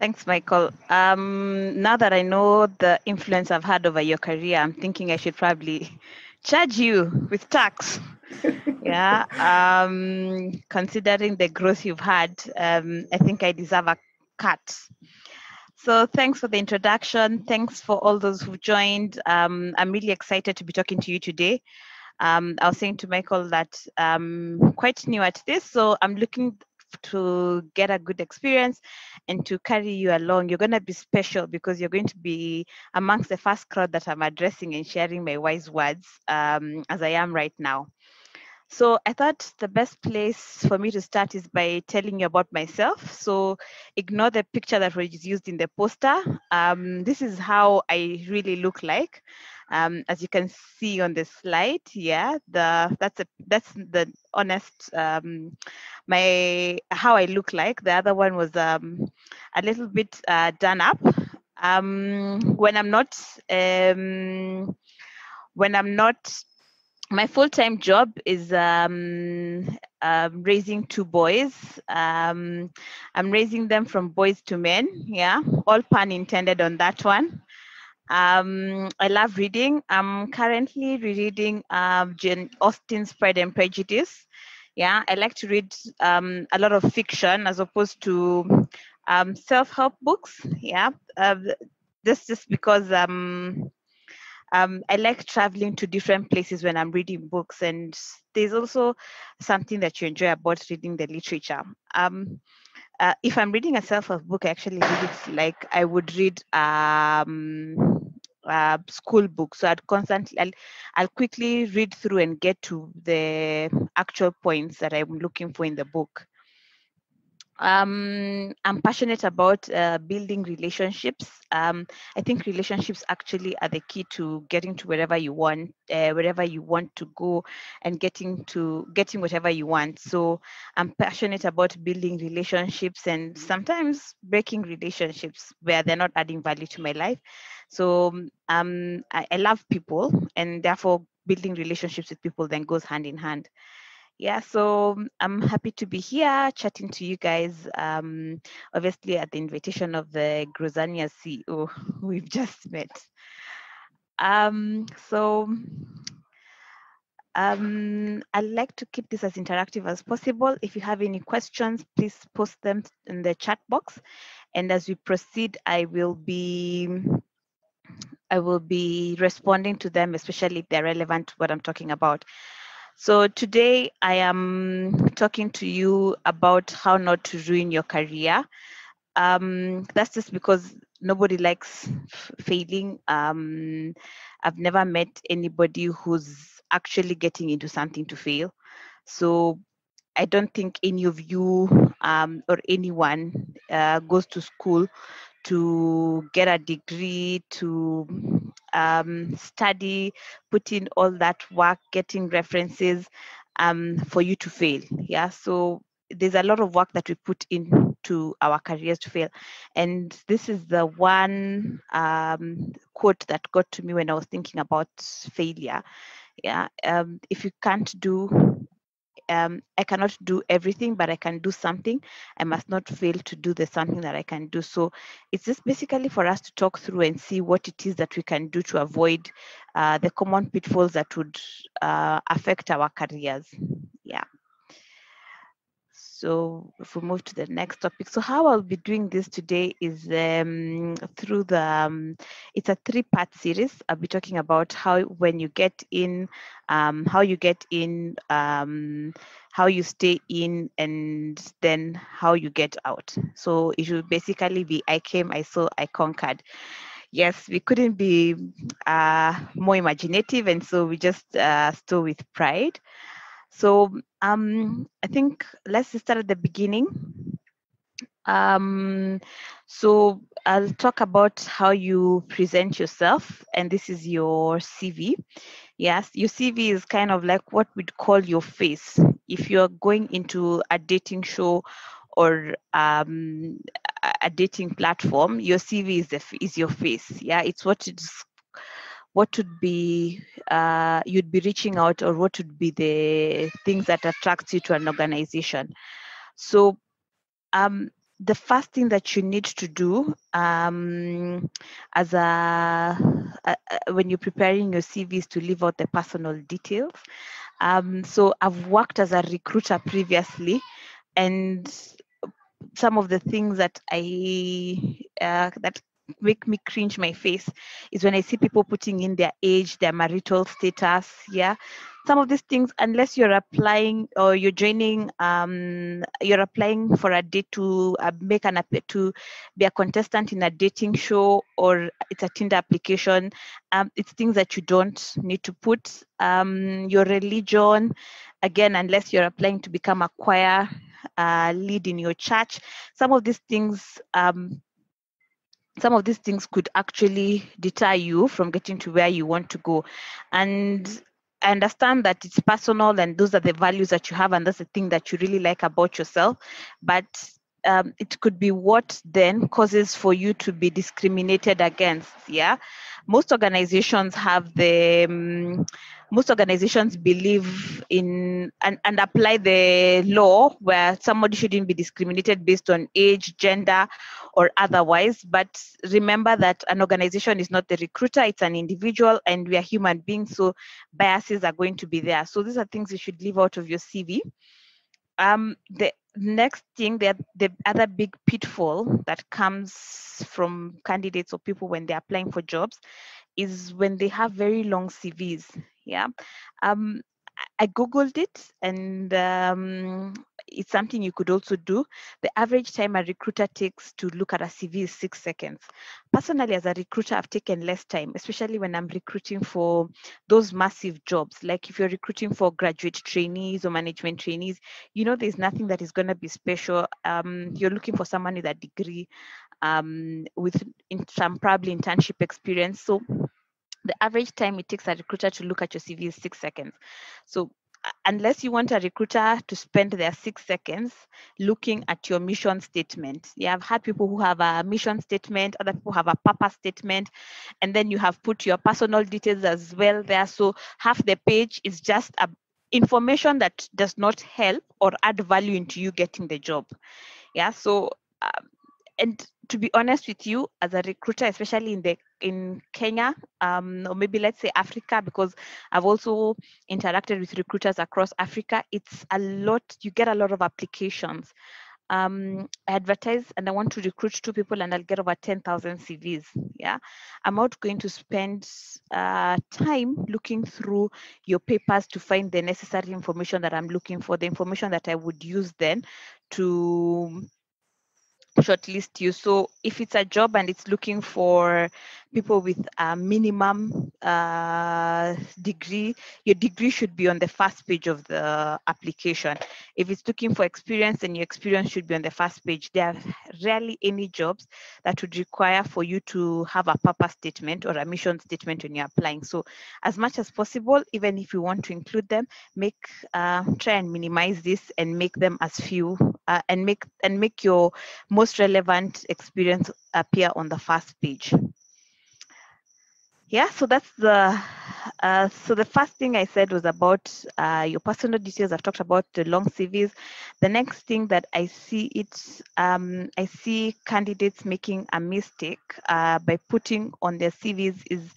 Thanks, Michael. Um, now that I know the influence I've had over your career, I'm thinking I should probably charge you with tax. yeah. Um, considering the growth you've had, um, I think I deserve a cut. So thanks for the introduction. Thanks for all those who joined. Um, I'm really excited to be talking to you today. Um, I was saying to Michael that I'm quite new at this, so I'm looking to get a good experience and to carry you along. You're going to be special because you're going to be amongst the first crowd that I'm addressing and sharing my wise words um, as I am right now. So I thought the best place for me to start is by telling you about myself. So ignore the picture that was used in the poster. Um, this is how I really look like. Um, as you can see on the slide, yeah, the that's a that's the honest um, my how I look like. The other one was um, a little bit uh, done up. Um, when I'm not um, when I'm not my full-time job is um, um, raising two boys. Um, I'm raising them from boys to men. Yeah, all pun intended on that one. Um, I love reading. I'm currently rereading um, Jane Austen's Pride and Prejudice. Yeah, I like to read um, a lot of fiction as opposed to um, self-help books. Yeah, uh, this just because um, um, I like traveling to different places when I'm reading books, and there's also something that you enjoy about reading the literature. Um, uh, if I'm reading a self-help book, I actually read it like I would read um, a school book. So I'd constantly, I'll, I'll quickly read through and get to the actual points that I'm looking for in the book. Um, I'm passionate about uh, building relationships. Um, I think relationships actually are the key to getting to wherever you want, uh, wherever you want to go, and getting to getting whatever you want. So I'm passionate about building relationships and sometimes breaking relationships where they're not adding value to my life. So um, I, I love people, and therefore building relationships with people then goes hand in hand yeah so um, i'm happy to be here chatting to you guys um, obviously at the invitation of the GrowZania ceo we've just met um, so um, I'd like to keep this as interactive as possible. If you have any questions, please post them in the chat box. And as we proceed, I will be I will be responding to them, especially if they're relevant to what I'm talking about. So today I am talking to you about how not to ruin your career. Um, that's just because nobody likes failing. Um, I've never met anybody who's actually getting into something to fail. So I don't think any of you um, or anyone uh, goes to school to get a degree, to um, study, put in all that work, getting references um, for you to fail. Yeah, so there's a lot of work that we put into our careers to fail. And this is the one um, quote that got to me when I was thinking about failure. Yeah, um, if you can't do um, I cannot do everything, but I can do something. I must not fail to do the something that I can do. So it's just basically for us to talk through and see what it is that we can do to avoid uh, the common pitfalls that would uh, affect our careers. So if we move to the next topic, so how I'll be doing this today is um, through the, um, it's a three-part series. I'll be talking about how when you get in, um, how you get in, um, how you stay in, and then how you get out. So it will basically be I came, I saw, I conquered yes, we couldn't be uh, more imaginative, and so we just uh, with pride. So um, I think let's start at the beginning. Um, so I'll talk about how you present yourself, and this is your CV. Yes, your CV is kind of like what we'd call your face. If you're going into a dating show or um, a dating platform, your CV is the is your face. Yeah, it's what it's what would be uh, you'd be reaching out or what would be the things that attracts you to an organization so um, the first thing that you need to do um, as a, a, when you're preparing your CV is to leave out the personal details. Um, so I've worked as a recruiter previously, and some of the things that I uh, that make me cringe my face is when I see people putting in their age, their marital status, yeah. Some of these things, unless you're applying or you're joining, um, you're applying for a date to uh, make an app- to be a contestant in a dating show or it's a Tinder application. Um, it's things that you don't need to put. Um, your religion, again, unless you're applying to become a choir uh, lead in your church, some of these things um, some of these things could actually deter you from getting to where you want to go. And I understand that it's personal and those are the values that you have and that's the thing that you really like about yourself. But um, it could be what then causes for you to be discriminated against. Yeah, most organizations have the um, most organizations believe in and, and apply the law where somebody shouldn't be discriminated based on age, gender, or otherwise. But remember that an organization is not the recruiter, it's an individual, and we are human beings, so biases are going to be there. So these are things you should leave out of your CV. Um, the next thing that the other big pitfall that comes from candidates or people when they're applying for jobs is when they have very long cvs yeah um, i googled it and um, it's something you could also do. The average time a recruiter takes to look at a CV is six seconds. Personally, as a recruiter, I've taken less time, especially when I'm recruiting for those massive jobs. Like if you're recruiting for graduate trainees or management trainees, you know there's nothing that is going to be special. Um, you're looking for someone with a degree, um, with in, some probably internship experience. So the average time it takes a recruiter to look at your CV is six seconds. So unless you want a recruiter to spend their six seconds looking at your mission statement. You have had people who have a mission statement, other people have a purpose statement, and then you have put your personal details as well there. So half the page is just a, information that does not help or add value into you getting the job. Yeah, so um, and to be honest with you, as a recruiter, especially in the in Kenya, um, or maybe let's say Africa, because I've also interacted with recruiters across Africa, it's a lot. You get a lot of applications. Um, I advertise and I want to recruit two people and I'll get over 10,000 CVs. Yeah. I'm not going to spend uh, time looking through your papers to find the necessary information that I'm looking for, the information that I would use then to shortlist you. So if it's a job and it's looking for people with a minimum uh, degree, your degree should be on the first page of the application. If it's looking for experience, then your experience should be on the first page. There are rarely any jobs that would require for you to have a purpose statement or a mission statement when you're applying. So as much as possible, even if you want to include them, make uh, try and minimize this and make them as few uh, and make and make your most relevant experience appear on the first page yeah so that's the uh, so the first thing i said was about uh, your personal details. I've talked about the long cvs the next thing that i see it um, i see candidates making a mistake uh, by putting on their cvs is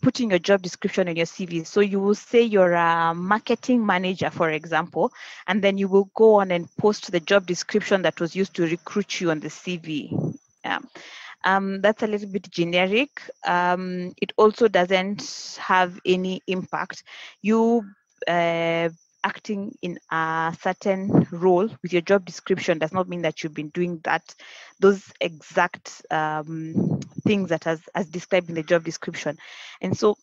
putting your job description in your cv so you will say you're a marketing manager for example and then you will go on and post the job description that was used to recruit you on the cv yeah um, that's a little bit generic. Um, it also doesn't have any impact. You uh, acting in a certain role with your job description does not mean that you've been doing that those exact um, things that as, as described in the job description and so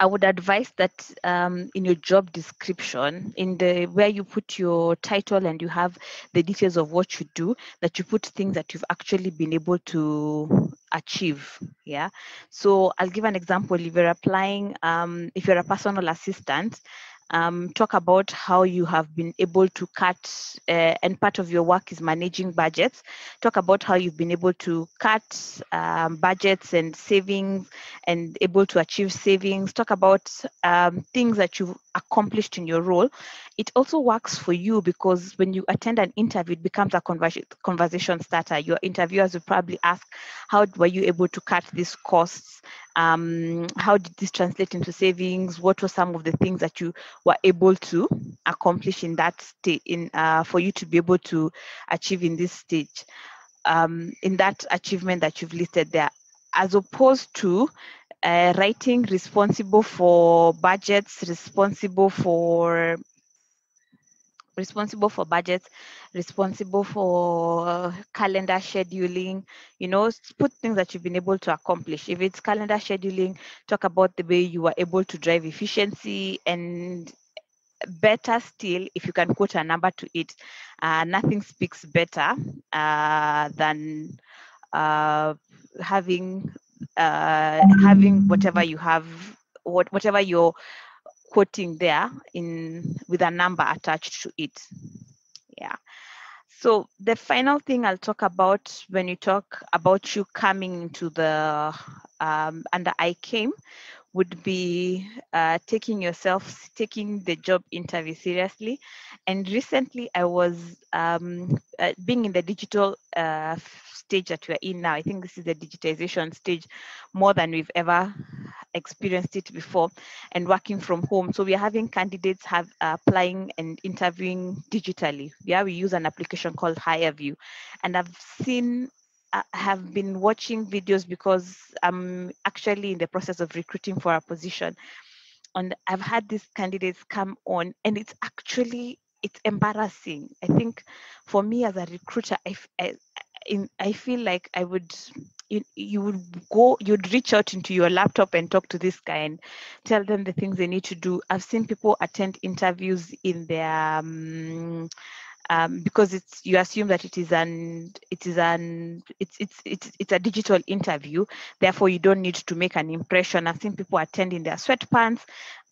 I would advise that um, in your job description, in the where you put your title and you have the details of what you do, that you put things that you've actually been able to achieve. Yeah. So I'll give an example. If you're applying, um, if you're a personal assistant, um, talk about how you have been able to cut, uh, and part of your work is managing budgets. Talk about how you've been able to cut um, budgets and savings and able to achieve savings. Talk about um, things that you've accomplished in your role, it also works for you because when you attend an interview, it becomes a conversation starter. Your interviewers will probably ask, How were you able to cut these costs? Um, how did this translate into savings? What were some of the things that you were able to accomplish in that state, in uh, for you to be able to achieve in this stage? Um, in that achievement that you've listed there, as opposed to uh, writing responsible for budgets, responsible for responsible for budgets, responsible for calendar scheduling, you know, put things that you've been able to accomplish. If it's calendar scheduling, talk about the way you were able to drive efficiency and better still, if you can quote a number to it, uh, nothing speaks better uh, than uh, having uh, having whatever you have, what, whatever you're quoting there in with a number attached to it. Yeah. So the final thing I'll talk about when you talk about you coming into the um, under came, would be uh, taking yourself, taking the job interview seriously. And recently, I was um, uh, being in the digital uh, stage that we're in now. I think this is the digitization stage more than we've ever experienced it before and working from home. So we are having candidates have uh, applying and interviewing digitally. Yeah, we use an application called HireVue. And I've seen I uh, have been watching videos because I'm actually in the process of recruiting for a position. And I've had these candidates come on, and it's actually it's embarrassing. I think for me as a recruiter, I, I, I feel like I would you, you would go you'd reach out into your laptop and talk to this guy and tell them the things they need to do. I've seen people attend interviews in their um, um, because it's you assume that it is an it is an it's it's it's it's a digital interview. Therefore you don't need to make an impression. I've seen people attending their sweatpants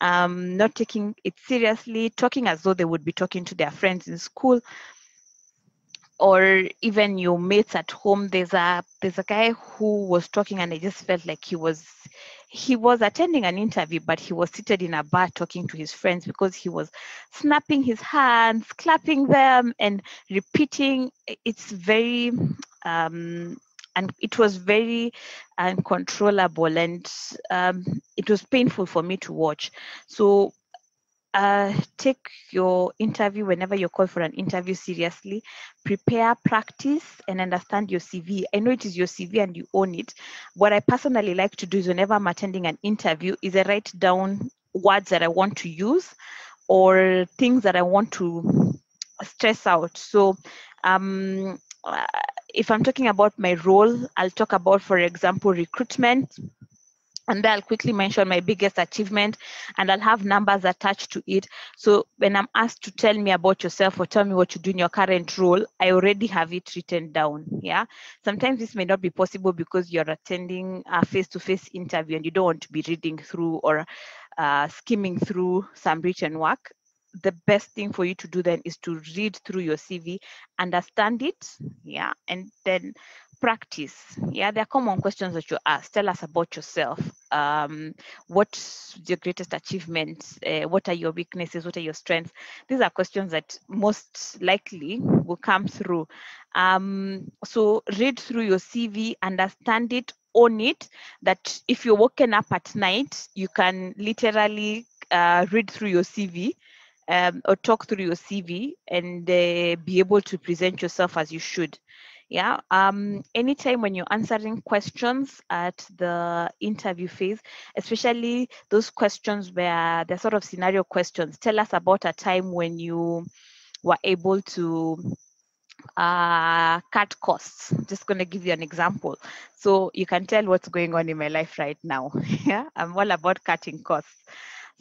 um, not taking it seriously talking as though they would be talking to their friends in school or even your mates at home there's a there's a guy who was talking and i just felt like he was he was attending an interview but he was seated in a bar talking to his friends because he was snapping his hands clapping them and repeating. It's very um and it was very uncontrollable and um, it was painful for me to watch. So uh, take your interview whenever you're called for an interview seriously. Prepare, practice, and understand your CV. I know it is your CV and you own it. What I personally like to do is whenever I'm attending an interview, is I write down words that I want to use or things that I want to stress out. So um, uh, if I'm talking about my role, I'll talk about, for example, recruitment and then I'll quickly mention my biggest achievement and I'll have numbers attached to it. So when I'm asked to tell me about yourself or tell me what you do in your current role, I already have it written down. Yeah. Sometimes this may not be possible because you're attending a face-to-face interview and you don't want to be reading through or uh, skimming through some written work the best thing for you to do then is to read through your CV, understand it, yeah, and then practice. Yeah there are common questions that you ask. Tell us about yourself. Um, what's your greatest achievements uh, what are your weaknesses? What are your strengths? These are questions that most likely will come through. Um, so read through your cv understand it own it that if you're woken up at night you can literally uh, read through your cv um, or talk through your cv and uh, be able to present yourself as you should yeah um anytime when you're answering questions at the interview phase especially those questions where they're sort of scenario questions tell us about a time when you were able to uh, cut costs. Just going to give you an example. So you can tell what's going on in my life right now. yeah, I'm all about cutting costs.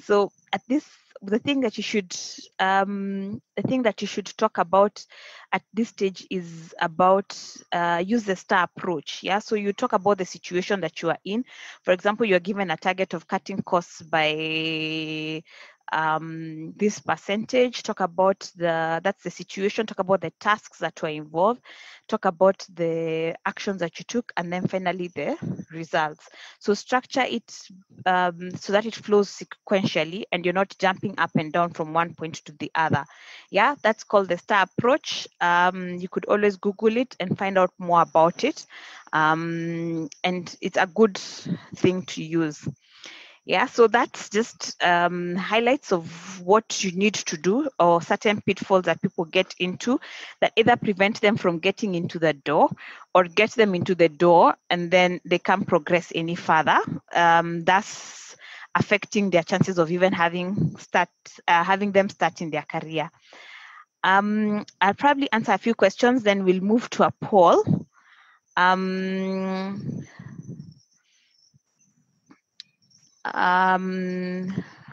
So at this the thing that you should um, the thing that you should talk about at this stage is about uh, use the star approach yeah? So you talk about the situation that you are in. For example you're given a target of cutting costs by um, this percentage, talk about the that's the situation, talk about the tasks that were involved, talk about the actions that you took, and then finally the results. So structure it um, so that it flows sequentially and you're not jumping up and down from one point to the other. Yeah, that's called the STAR approach. Um, you could always Google it and find out more about it. Um, and it's a good thing to use yeah so that's just um, highlights of what you need to do or certain pitfalls that people get into that either prevent them from getting into the door or get them into the door and then they can't progress any further. Um, that's affecting their chances of even having start uh, having them start in their career. Um, i'll probably answer a few questions then we'll move to a poll. Um, um,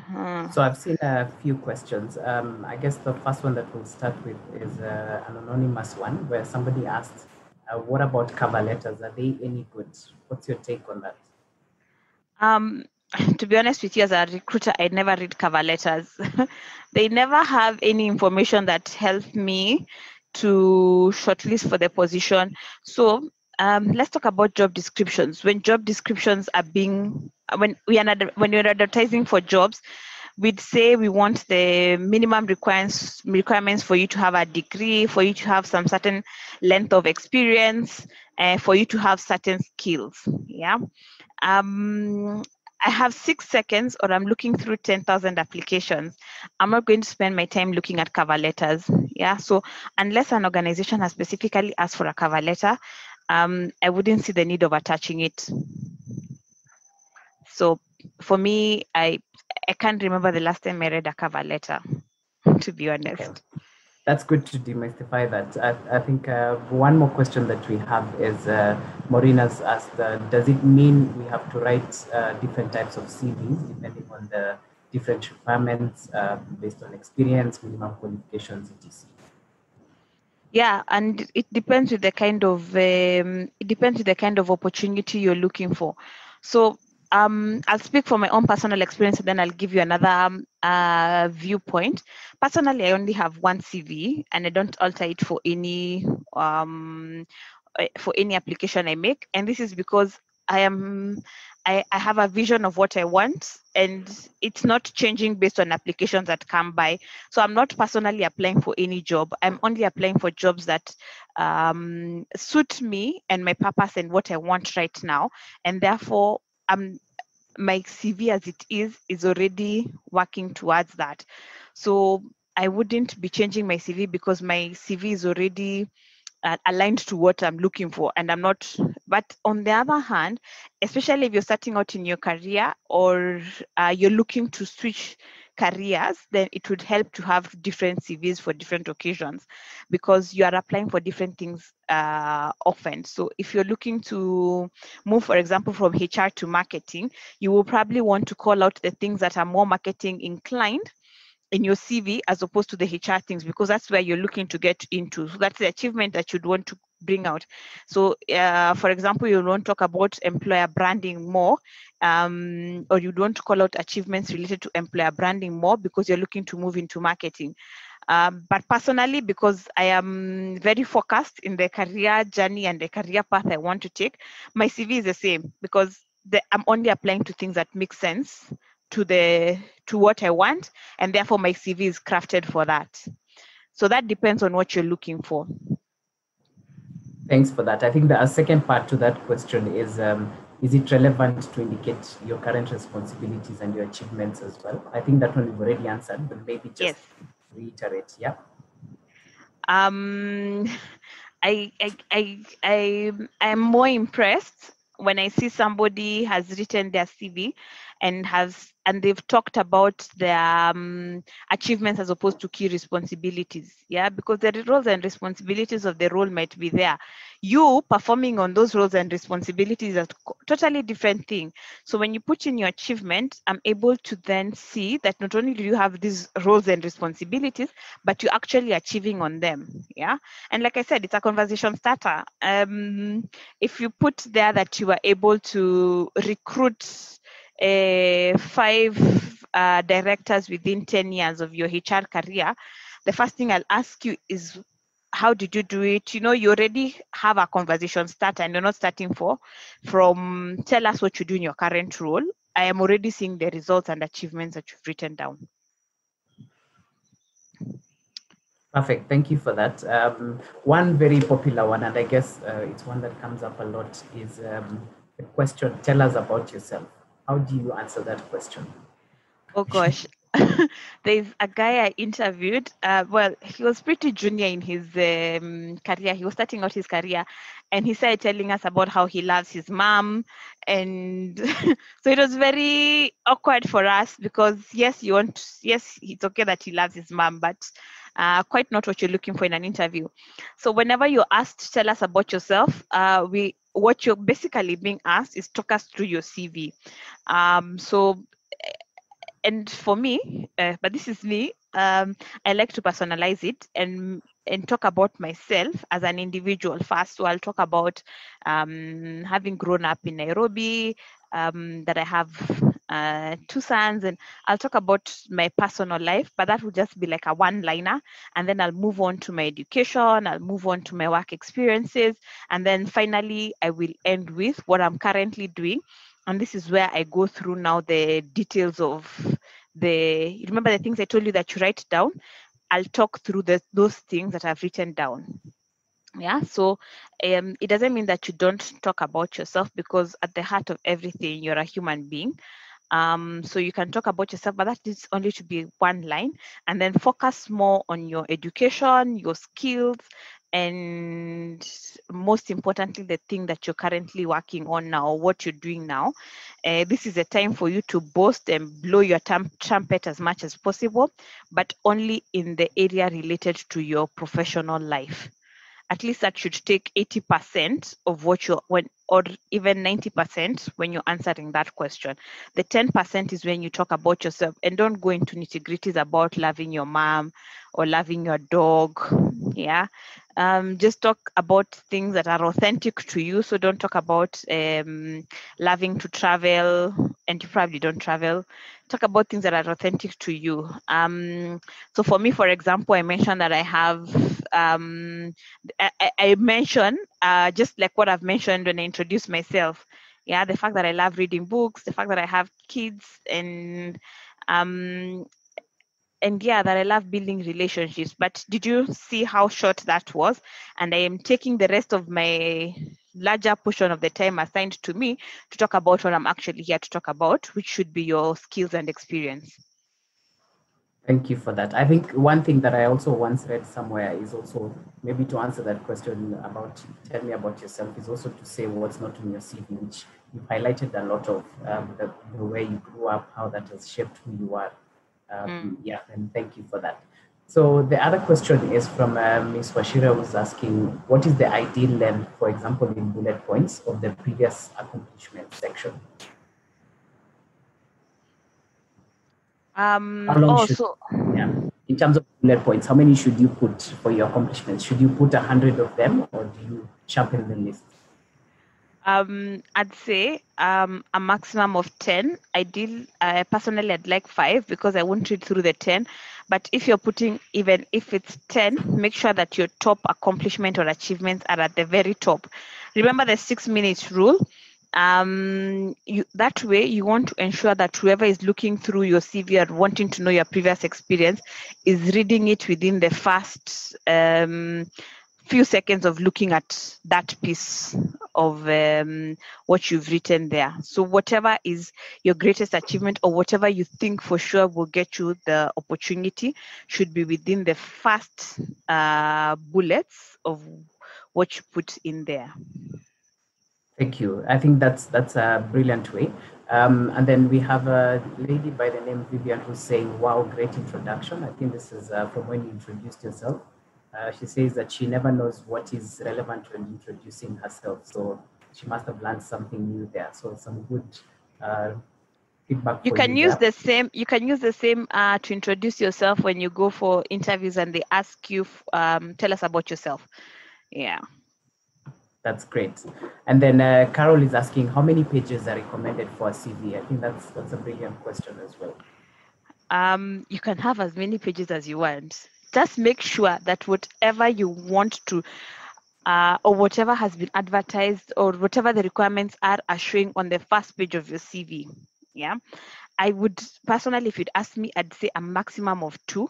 hmm. So I've seen a few questions. Um, I guess the first one that we'll start with is uh, an anonymous one where somebody asked, uh, "What about cover letters? Are they any good? What's your take on that?" Um, to be honest with you, as a recruiter, I never read cover letters. they never have any information that help me to shortlist for the position. So um, let's talk about job descriptions. When job descriptions are being, when we are when we're advertising for jobs, we'd say we want the minimum requirements requirements for you to have a degree, for you to have some certain length of experience, and uh, for you to have certain skills. Yeah. Um, I have six seconds, or I'm looking through 10,000 applications. I'm not going to spend my time looking at cover letters. Yeah. So, unless an organization has specifically asked for a cover letter, um, I wouldn't see the need of attaching it. So for me, I I can't remember the last time I read a cover letter, to be honest. Okay. That's good to demystify that. I, I think uh, one more question that we have is uh, asked, uh, does it mean we have to write uh, different types of CVs depending on the different requirements uh, based on experience, minimum qualifications, etc.? yeah and it depends with the kind of um, it depends with the kind of opportunity you're looking for so um, I'll speak from my own personal experience and then I'll give you another um, uh, viewpoint. Personally, I only have one CV and I don't alter it for any um, eh, for any application I make. And this is because I am I, I have a vision of what I want and it's not changing based on applications that come by. So I'm not personally applying for any job. I'm only applying for jobs that um, suit me and my purpose and what I want right now. And therefore, um, my CV as it is is already working towards that. So I wouldn't be changing my CV because my CV is already uh, aligned to what I'm looking for. And I'm not, but on the other hand, especially if you're starting out in your career or uh, you're looking to switch careers, then it would help to have different CVs for different occasions because you are applying for different things uh, often. So if you're looking to move, for example, from HR to marketing, you will probably want to call out the things that are more marketing inclined in your CV as opposed to the HR things because that's where you're looking to get into. So that's the achievement that you'd want to bring out. So, uh, for example, you don't talk about employer branding more, um, or you don't call out achievements related to employer branding more because you're looking to move into marketing. Um, but personally, because I am very focused in the career journey and the career path I want to take, my CV is the same because the, I'm only applying to things that make sense to the to what I want, and therefore my CV is crafted for that. So that depends on what you're looking for. Thanks for that. I think the second part to that question is um, is it relevant to indicate your current responsibilities and your achievements as well? I think that one we've already answered, but maybe just yes. reiterate. Yeah. Um, I I I I am more impressed when I see somebody has written their CV and has and they've talked about their um, achievements as opposed to key responsibilities yeah? Because the roles and responsibilities of the role might be there. You performing on those roles and responsibilities are totally different thing. So when you put in your achievement i'm able to then see that not only do you have these roles and responsibilities but you're actually achieving on them yeah? And like i said it's a conversation starter. Um, if you put there that you were able to recruit uh, five uh, directors within 10 years of your hr career the first thing i'll ask you is how did you do it you know you already have a conversation start and you're not starting for from tell us what you do in your current role i am already seeing the results and achievements that you've written down Perfect. Thank you for that. Um, one very popular one, and I guess uh, it's one that comes up a lot, is um, the question Tell us about yourself. How do you answer that question? Oh, gosh. There's a guy I interviewed. Uh, well, he was pretty junior in his um, career. He was starting out his career, and he started telling us about how he loves his mom. And so it was very awkward for us because, yes, you want, yes, it's okay that he loves his mom, but uh, quite not what you're looking for in an interview. So whenever you're asked tell us about yourself, uh, we what you're basically being asked is talk us through your CV. Um, so, and for me, uh, but this is me. Um, I like to personalize it and and talk about myself as an individual first. So I'll talk about um, having grown up in Nairobi, um, that I have uh, two sons, and I'll talk about my personal life, but that will just be like a one liner. And then I'll move on to my education, I'll move on to my work experiences, and then finally, I will end with what I'm currently doing. And this is where I go through now the details of the remember the things I told you that you write down. I'll talk through the, those things that I've written down yeah so um, it doesn't mean that you don't talk about yourself because at the heart of everything you're a human being um, so you can talk about yourself but that is only to be one line. And then focus more on your education your skills and most importantly the thing that you're currently working on now what you're doing now. Uh, this is a time for you to boast and blow your trumpet as much as possible but only in the area related to your professional life at least that should take 80% of what you're when or even 90% when you're answering that question. The 10% is when you talk about yourself and don't go into nitty-gritties about loving your mom or loving your dog. Yeah. Um, just talk about things that are authentic to you. So don't talk about um, loving to travel and you probably don't travel. Talk about things that are authentic to you. Um, so for me, for example, I mentioned that I have um, I, I mentioned uh, just like what I've mentioned when I introduced myself. Yeah, the fact that I love reading books, the fact that I have kids, and um, and yeah, that I love building relationships. But did you see how short that was? And I am taking the rest of my larger portion of the time assigned to me to talk about what I'm actually here to talk about, which should be your skills and experience. Thank you for that. I think one thing that I also once read somewhere is also maybe to answer that question about tell me about yourself is also to say what's not on your CV, which you highlighted a lot of um, the, the, way you grew up, how that has shaped who you are. Um, mm. Yeah, and thank you for that. So the other question is from uh, Ms. Wachira who's asking, what is the ideal length, for example, in bullet points of the previous accomplishment section? Um, how long should, yeah, in terms of bullet points, how many should you put for your accomplishments? Should you put a hundred of them, or do you sharpen the list? Um, I'd say um, a maximum of 10. I uh, personally, I'd like five because I won't read through the 10. But if you're putting, even if it's 10, make sure that your top accomplishment or achievements are at the very top. Remember the six minutes rule um, you, that way you want to ensure that whoever is looking through your CV and wanting to know your previous experience is reading it within the first um, few seconds of looking at that piece of um, what you've written there. So whatever is your greatest achievement or whatever you think for sure will get you the opportunity should be within the first uh, bullets of what you put in there. Thank you. I think that's that's a brilliant way. Um, and then we have a lady by the name Vivian who's saying, "Wow, great introduction." I think this is uh, from when you introduced yourself. Uh, she says that she never knows what is relevant when introducing herself, so she must have learned something new there. So some good uh, feedback. You can you use there. the same. You can use the same uh, to introduce yourself when you go for interviews and they ask you, um, "Tell us about yourself." Yeah. That's great. And then uh, Carol is asking how many pages are recommended for a CV. I think that's that's a brilliant question as well. um, you can have as many pages as you want. Just make sure that whatever you want to uh, or whatever has been advertised or whatever the requirements are are showing on the first page of your CV. Yeah, I would personally, if you'd ask me, I'd say a maximum of two.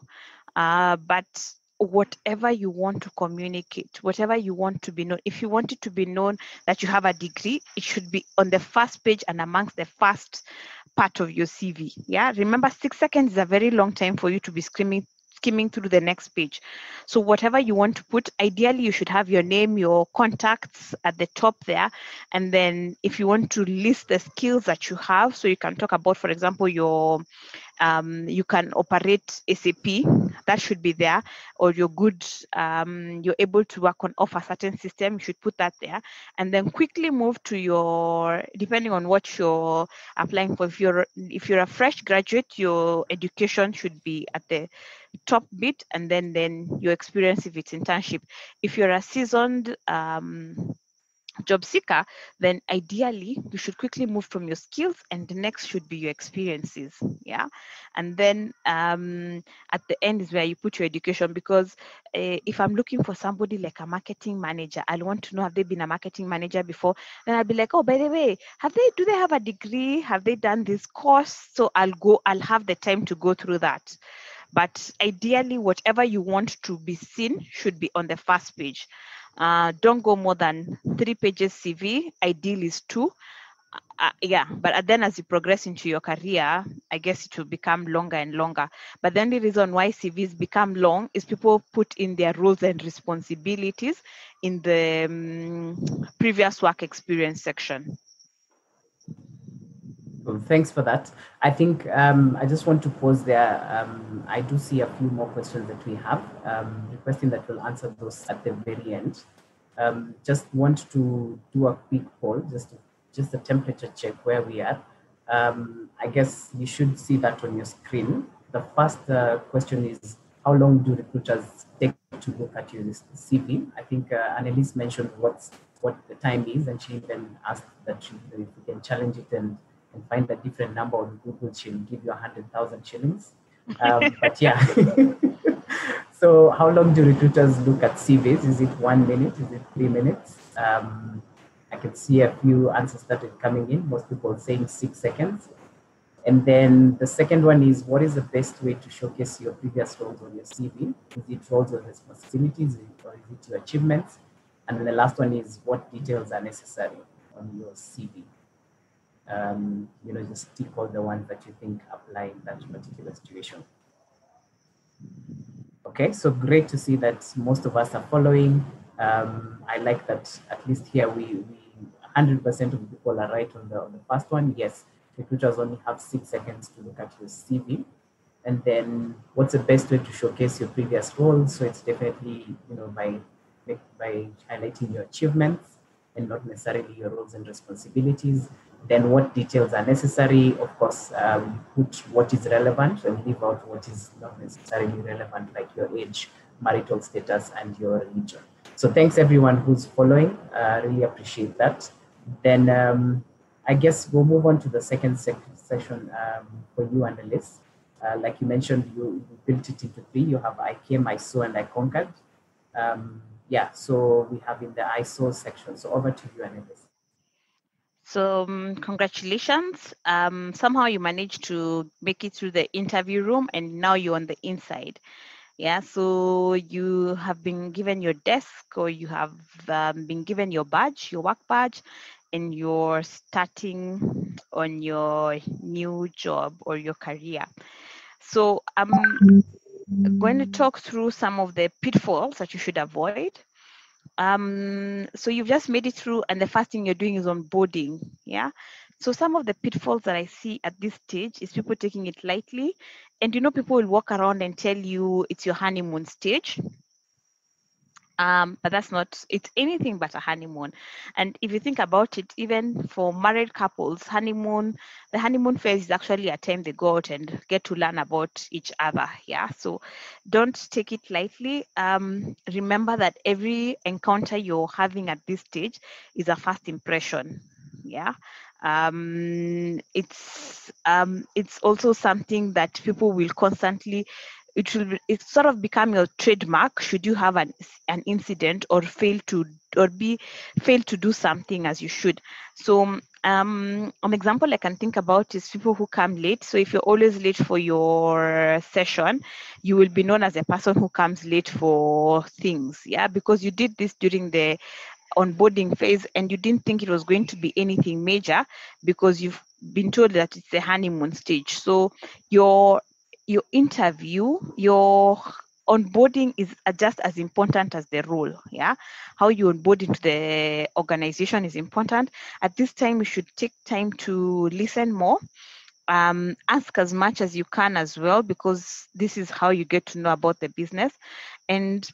Uh, but whatever you want to communicate, whatever you want to be known, if you want it to be known that you have a degree, it should be on the first page and amongst the first part of your CV. Yeah, remember, six seconds is a very long time for you to be screaming skimming through the next page. So whatever you want to put, ideally you should have your name, your contacts at the top there. And then if you want to list the skills that you have, so you can talk about, for example, your um, you can operate SAP, that should be there, or you're good, um, you're able to work on off a certain system, you should put that there, and then quickly move to your, depending on what you're applying for. If you're if you're a fresh graduate, your education should be at the top bit, and then then your experience if it's internship. If you're a seasoned um, job seeker, then ideally you should quickly move from your skills and the next should be your experiences. Yeah. And then um, at the end is where you put your education because uh, if I'm looking for somebody like a marketing manager, I'll want to know have they been a marketing manager before? Then I'll be like, oh, by the way, have they, do they have a degree? Have they done this course? So I'll go, I'll have the time to go through that. But ideally, whatever you want to be seen should be on the first page. Uh, don't go more than three pages CV. Ideal is two. Uh, yeah, but then as you progress into your career, I guess it will become longer and longer. But then the reason why CVs become long is people put in their roles and responsibilities in the um, previous work experience section. Thanks for that. I think um, I just want to pause there. Um, I do see a few more questions that we have, um, requesting that we'll answer those at the very end. Um, just want to do a quick poll, just just a temperature check where we are. Um, I guess you should see that on your screen. The first uh, question is, how long do recruiters take to look at your CV? I think uh, Annelise mentioned what's what the time is, and she even asked that she, we can challenge it and and find a different number on Google, she'll give you a hundred thousand shillings. Um, but yeah. so how long do recruiters look at CVs? Is it one minute? Is it three minutes? Um, I can see a few answers started coming in. Most people saying six seconds. And then the second one is what is the best way to showcase your previous roles on your CV? Is it roles or responsibilities or is it your achievements? And then the last one is what details are necessary on your CV? Um, you know, just tick all the ones that you think apply in that particular situation. Okay, so great to see that most of us are following. Um, I like that at least here we, we 100% of people are right on the, on the first one. Yes, recruiters only have six seconds to look at your CV. And then what's the best way to showcase your previous roles? So it's definitely, you know, by, by highlighting your achievements and not necessarily your roles and responsibilities then what details are necessary. Of course, um, put what is relevant and leave out what is not necessarily relevant, like your age, marital status, and your religion. So thanks everyone who's following. I uh, really appreciate that. Then um, I guess we'll move on to the second sec- session um, for you Alice. Uh, like you mentioned, you, you, built it into three. You have I came, I saw, and I conquered. Um, yeah, so we have in the I saw section. So over to you, Annelise. So um, congratulations. Um, somehow you managed to make it through the interview room and now you're on the inside. Yeah, so you have been given your desk or you have um, been given your badge, your work badge, and you're starting on your new job or your career. So I'm going to talk through some of the pitfalls that you should avoid um, so you've just made it through, and the first thing you're doing is onboarding. Yeah. So some of the pitfalls that I see at this stage is people taking it lightly, and you know people will walk around and tell you it's your honeymoon stage. Um, but that's not it's anything but a honeymoon. And if you think about it even for married couples honeymoon the honeymoon phase is actually a time they go out and get to learn about each other yeah? So don't take it lightly. Um, remember that every encounter you're having at this stage is a first impression yeah? Um, it's um, it's also something that people will constantly it will it sort of become your trademark should you have an an incident or fail to or be fail to do something as you should so um, an example I can think about is people who come late. So if you're always late for your session, you will be known as a person who comes late for things. Yeah, because you did this during the onboarding phase and you didn't think it was going to be anything major because you've been told that it's a honeymoon stage. So your your interview, your onboarding is just as important as the role. Yeah, how you onboard into the organization is important. At this time, you should take time to listen more. Um, ask as much as you can as well because this is how you get to know about the business and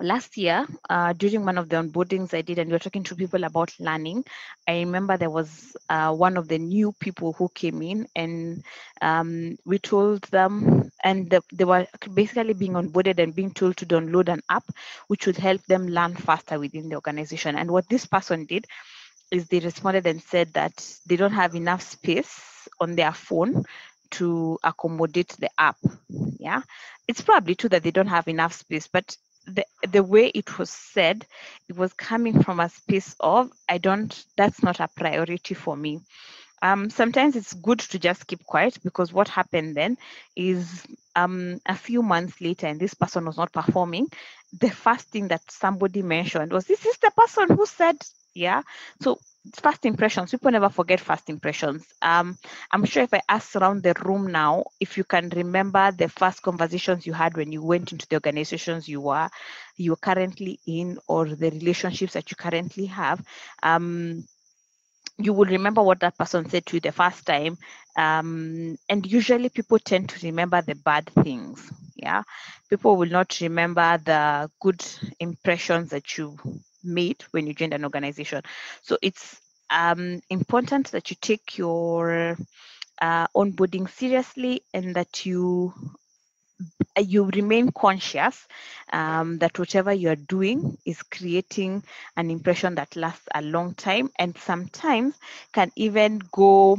last year uh, during one of the onboardings i did and we were talking to people about learning i remember there was uh, one of the new people who came in and um, we told them and the, they were basically being onboarded and being told to download an app which would help them learn faster within the organization. And what this person did is they responded and said that they don't have enough space on their phone to accommodate the app. Yeah? It's probably true that they don't have enough space but the the way it was said it was coming from a space of i don't that's not a priority for me. Um, sometimes it's good to just keep quiet because what happened then is um, a few months later and this person was not performing the first thing that somebody mentioned was this is the person who said yeah? So first impressions people never forget first impressions. Um, i'm sure if i ask around the room now if you can remember the first conversations you had when you went into the organizations you are you're currently in or the relationships that you currently have um, you will remember what that person said to you the first time. Um, and usually people tend to remember the bad things yeah? People will not remember the good impressions that you made when you joined an organization. So it's um, important that you take your uh, onboarding seriously and that you you remain conscious um, that whatever you're doing is creating an impression that lasts a long time and sometimes can even go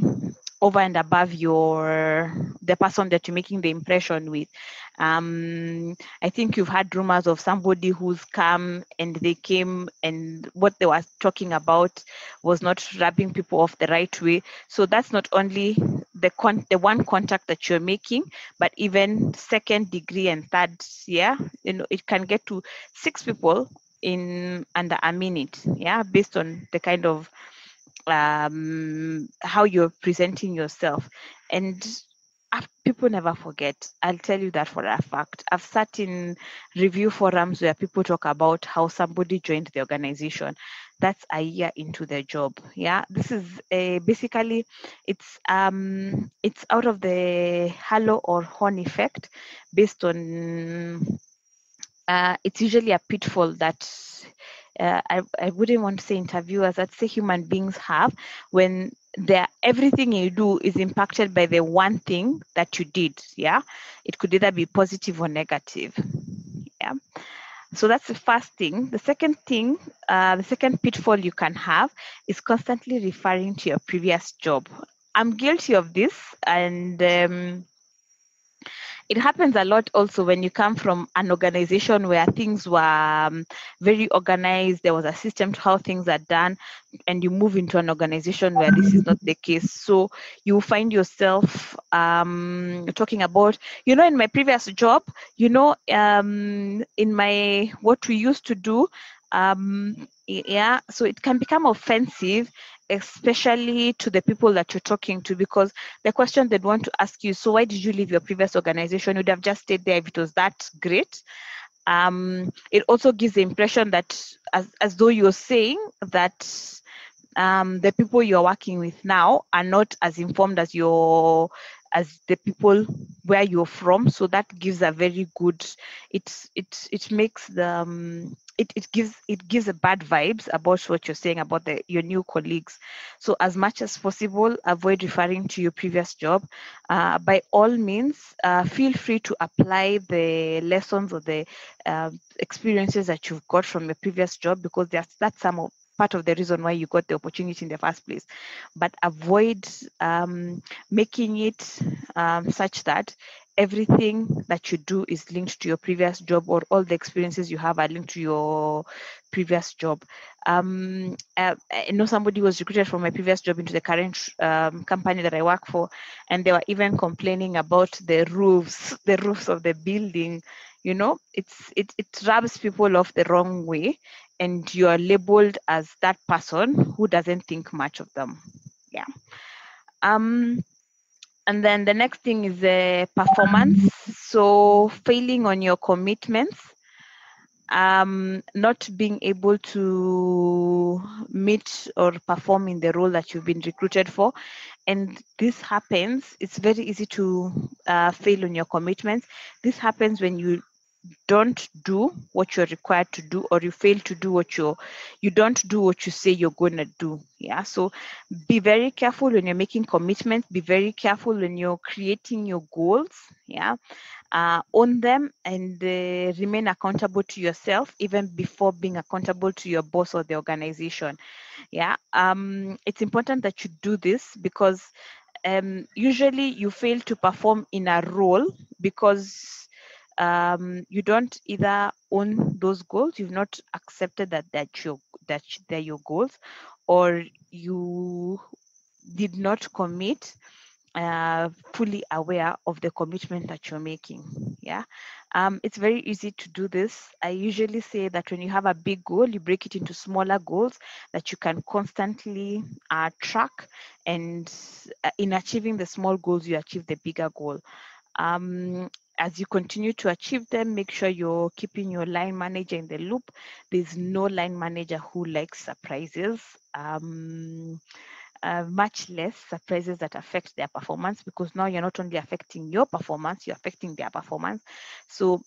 over and above your the person that you're making the impression with um, i think you've had rumors of somebody who's come and they came and what they were talking about was not rubbing people off the right way so that's not only the con the one contact that you're making but even second degree and third yeah you know it can get to six people in under a minute yeah based on the kind of um, how you're presenting yourself. And people never forget. I'll tell you that for a fact. I've sat in review forums where people talk about how somebody joined the organization. That's a year into their job. Yeah, this is a, basically it's um it's out of the halo or horn effect, based on. Uh, it's usually a pitfall that uh, I, I wouldn't want to say interviewers, I'd say human beings have when they everything you do is impacted by the one thing that you did. Yeah. It could either be positive or negative. Yeah. So that's the first thing. The second thing, uh, the second pitfall you can have is constantly referring to your previous job. I'm guilty of this and um, it happens a lot also when you come from an organization where things were um, very organized there was a system to how things are done and you move into an organization where this is not the case. So you find yourself um, talking about you know in my previous job you know um, in my what we used to do um, yeah so it can become offensive especially to the people that you're talking to because the question they'd want to ask you so why did you leave your previous organization? You'd have just stayed there if it was that great. Um, it also gives the impression that as, as though you're saying that um, the people you're working with now are not as informed as your as the people where you're from. So that gives a very good it's it it makes the um, it, it gives it gives a bad vibes about what you're saying about the your new colleagues so as much as possible avoid referring to your previous job uh, by all means uh, feel free to apply the lessons or the uh, experiences that you've got from your previous job because that's that's some of part of the reason why you got the opportunity in the first place. But avoid um, making it um, such that everything that you do is linked to your previous job or all the experiences you have are linked to your previous job. Um, uh, I know somebody was recruited from my previous job into the current um, company that I work for, and they were even complaining about the roofs, the roofs of the building. You know, it's it it rubs people off the wrong way, and you are labeled as that person who doesn't think much of them. Yeah. Um, and then the next thing is the performance. So failing on your commitments, um, not being able to meet or perform in the role that you've been recruited for. And this happens, it's very easy to uh, fail on your commitments. This happens when you don't do what you're required to do or you fail to do what you're you don't do what you say you're going to do yeah? So be very careful when you're making commitments be very careful when you're creating your goals yeah? Uh, own them and uh, remain accountable to yourself even before being accountable to your boss or the organization yeah? Um, it's important that you do this because um, usually you fail to perform in a role because um, you don't either own those goals, you've not accepted that that your that they're your goals, or you did not commit uh, fully aware of the commitment that you're making. Yeah, um, it's very easy to do this. I usually say that when you have a big goal, you break it into smaller goals that you can constantly uh, track, and uh, in achieving the small goals, you achieve the bigger goal. Um, as you continue to achieve them, make sure you're keeping your line manager in the loop. There's no line manager who likes surprises, um, uh, much less surprises that affect their performance because now you're not only affecting your performance, you're affecting their performance. So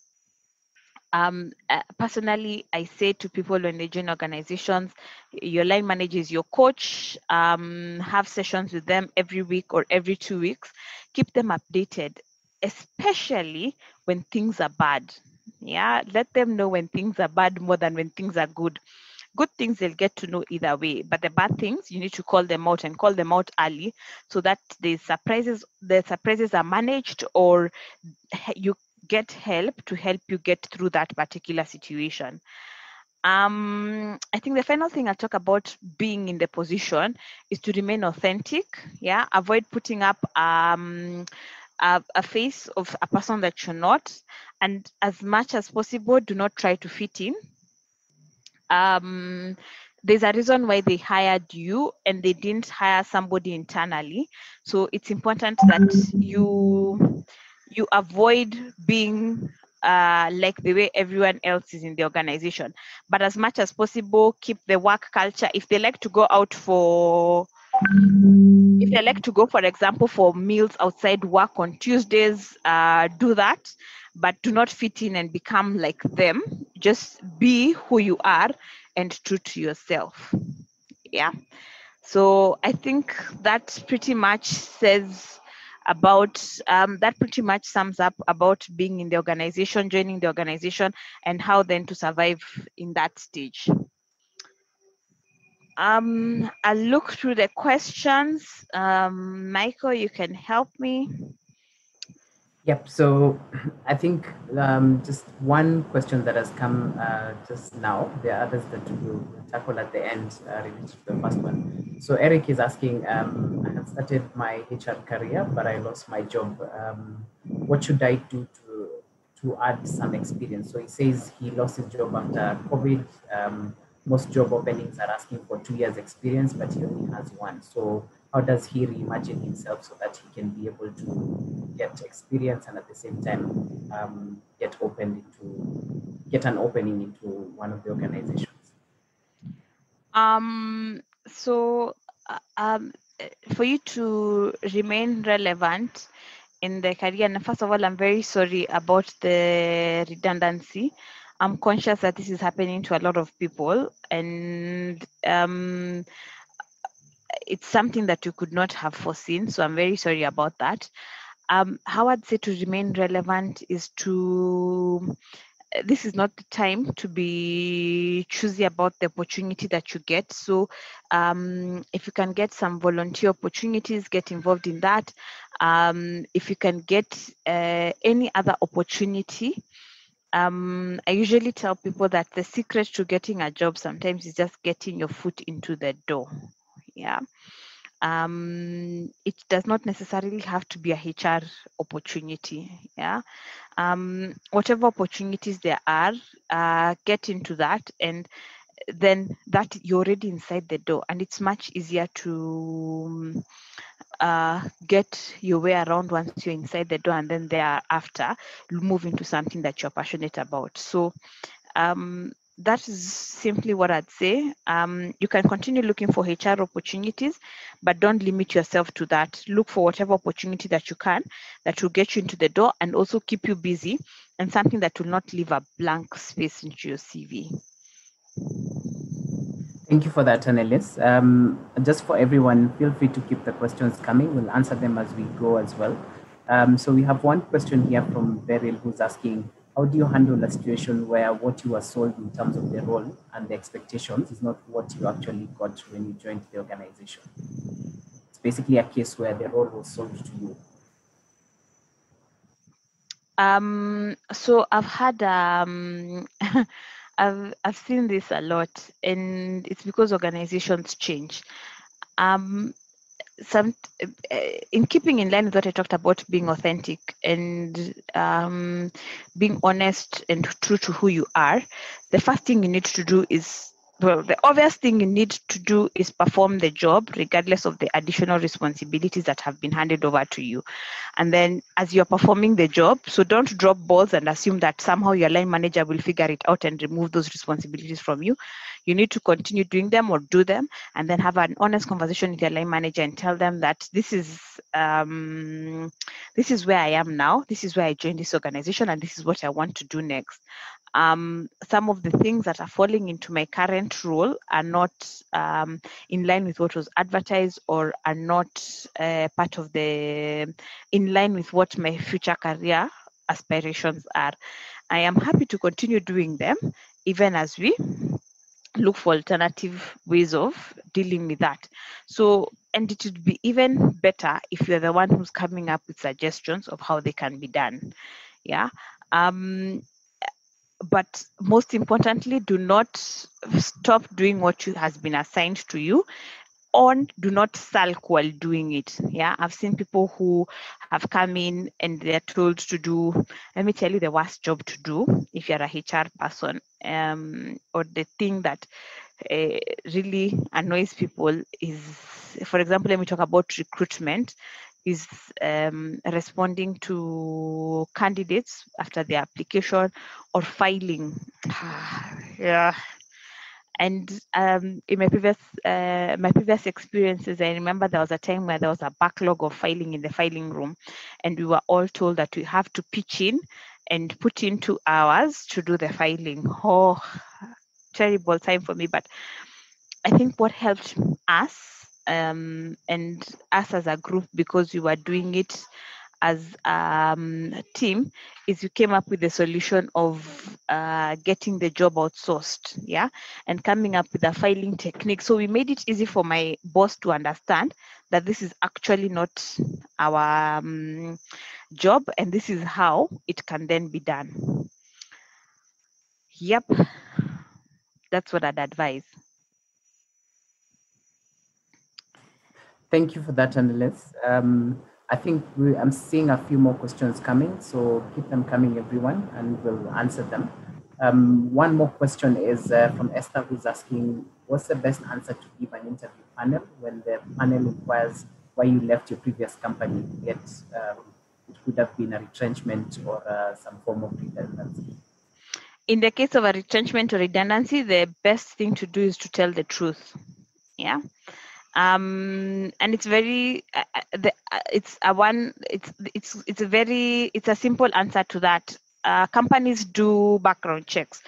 um, uh, personally, I say to people when they join organizations, your line manager is your coach. Um, have sessions with them every week or every two weeks. Keep them updated especially when things are bad. Yeah, let them know when things are bad more than when things are good. Good things they'll get to know either way, but the bad things you need to call them out and call them out early so that the surprises the surprises are managed or you get help to help you get through that particular situation. Um, I think the final thing I'll talk about being in the position is to remain authentic. Yeah, avoid putting up um, a, a face of a person that you're not and as much as possible do not try to fit in. Um, there's a reason why they hired you and they didn't hire somebody internally. So it's important that you you avoid being uh, like the way everyone else is in the organization. But as much as possible keep the work culture. If they like to go out for if they like to go, for example, for meals outside work on Tuesdays, uh, do that, but do not fit in and become like them. Just be who you are and true to yourself. Yeah. So I think that pretty much says about um, that pretty much sums up about being in the organization, joining the organization, and how then to survive in that stage. Um, I'll look through the questions. Um, Michael, you can help me. Yep. So I think um, just one question that has come uh, just now. There are others that we'll tackle at the end uh, related to the first one. So Eric is asking, um, I have started my HR career, but I lost my job. Um, what should I do to to add some experience? So he says he lost his job after COVID. Most job openings are asking for two years experience, but he only has one. So how does he reimagine himself so that he can be able to get experience and at the same time um, get opened into get an opening into one of the organizations? Um. So, uh, um, for you to remain relevant in the career, and first of all, I'm very sorry about the redundancy. I'm conscious that this is happening to a lot of people, and um, it's something that you could not have foreseen. So I'm very sorry about that. Um, how I'd say to remain relevant is to this is not the time to be choosy about the opportunity that you get. So, um, if you can get some volunteer opportunities, get involved in that. Um, if you can get uh, any other opportunity, um, I usually tell people that the secret to getting a job sometimes is just getting your foot into the door. Yeah. Um, it does not necessarily have to be a HR opportunity. Yeah. Um, whatever opportunities there are, uh, get into that and then that you're already inside the door and it's much easier to uh, get your way around once you're inside the door and then thereafter move into something that you're passionate about so um, that is simply what I'd say. Um, you can continue looking for HR opportunities, but don't limit yourself to that. Look for whatever opportunity that you can that will get you into the door and also keep you busy and something that will not leave a blank space into your CV. Thank you for that, Annelies. Um, just for everyone, feel free to keep the questions coming. We'll answer them as we go as well. Um, so we have one question here from Beryl who's asking, how do you handle a situation where what you were sold in terms of the role and the expectations is not what you actually got when you joined the organization? It's basically a case where the role was sold to you. Um, so I've had um, I've I've seen this a lot, and it's because organizations change. Um, some uh, in keeping in line with what I talked about being authentic and um, being honest and true to who you are, the first thing you need to do is well, the obvious thing you need to do is perform the job regardless of the additional responsibilities that have been handed over to you. And then as you're performing the job, so don't drop balls and assume that somehow your line manager will figure it out and remove those responsibilities from you. You need to continue doing them or do them and then have an honest conversation with your line manager and tell them that this is um, this is where I am now. This is where I joined this organization and this is what I want to do next um, some of the things that are falling into my current role are not um, in line with what was advertised or are not uh, part of the in line with what my future career aspirations are. I am happy to continue doing them even as we look for alternative ways of dealing with that. So, and it would be even better if you're the one who's coming up with suggestions of how they can be done. Yeah. Um, but most importantly, do not stop doing what you, has been assigned to you on do not sulk while doing it. Yeah i've seen people who have come in and they're told to do let me tell you the worst job to do if you're a hr person um, or the thing that uh, really annoys people is for example let me talk about recruitment is um, responding to candidates after their application or filing. yeah. And um, in my previous uh, my previous experiences, I remember there was a time where there was a backlog of filing in the filing room, and we were all told that we have to pitch in and put in two hours to do the filing. Oh, terrible time for me! But I think what helped us um, and us as a group because we were doing it as um, a team is you came up with the solution of uh, getting the job outsourced yeah and coming up with a filing technique. So we made it easy for my boss to understand that this is actually not our um, job and this is how it can then be done. Yep. That's what i'd advise Thank you for that, Annelies. Um, I think we, I'm seeing a few more questions coming, so keep them coming, everyone, and we'll answer them. Um, one more question is uh, from Esther, who's asking, what's the best answer to give an interview panel when the panel inquires why you left your previous company, yet um, it could have been a retrenchment or uh, some form of redundancy? In the case of a retrenchment or redundancy, the best thing to do is to tell the truth. Yeah um and it's very uh, uh, the, uh, it's a one it's it's it's a very it's a simple answer to that. Uh, companies do background checks.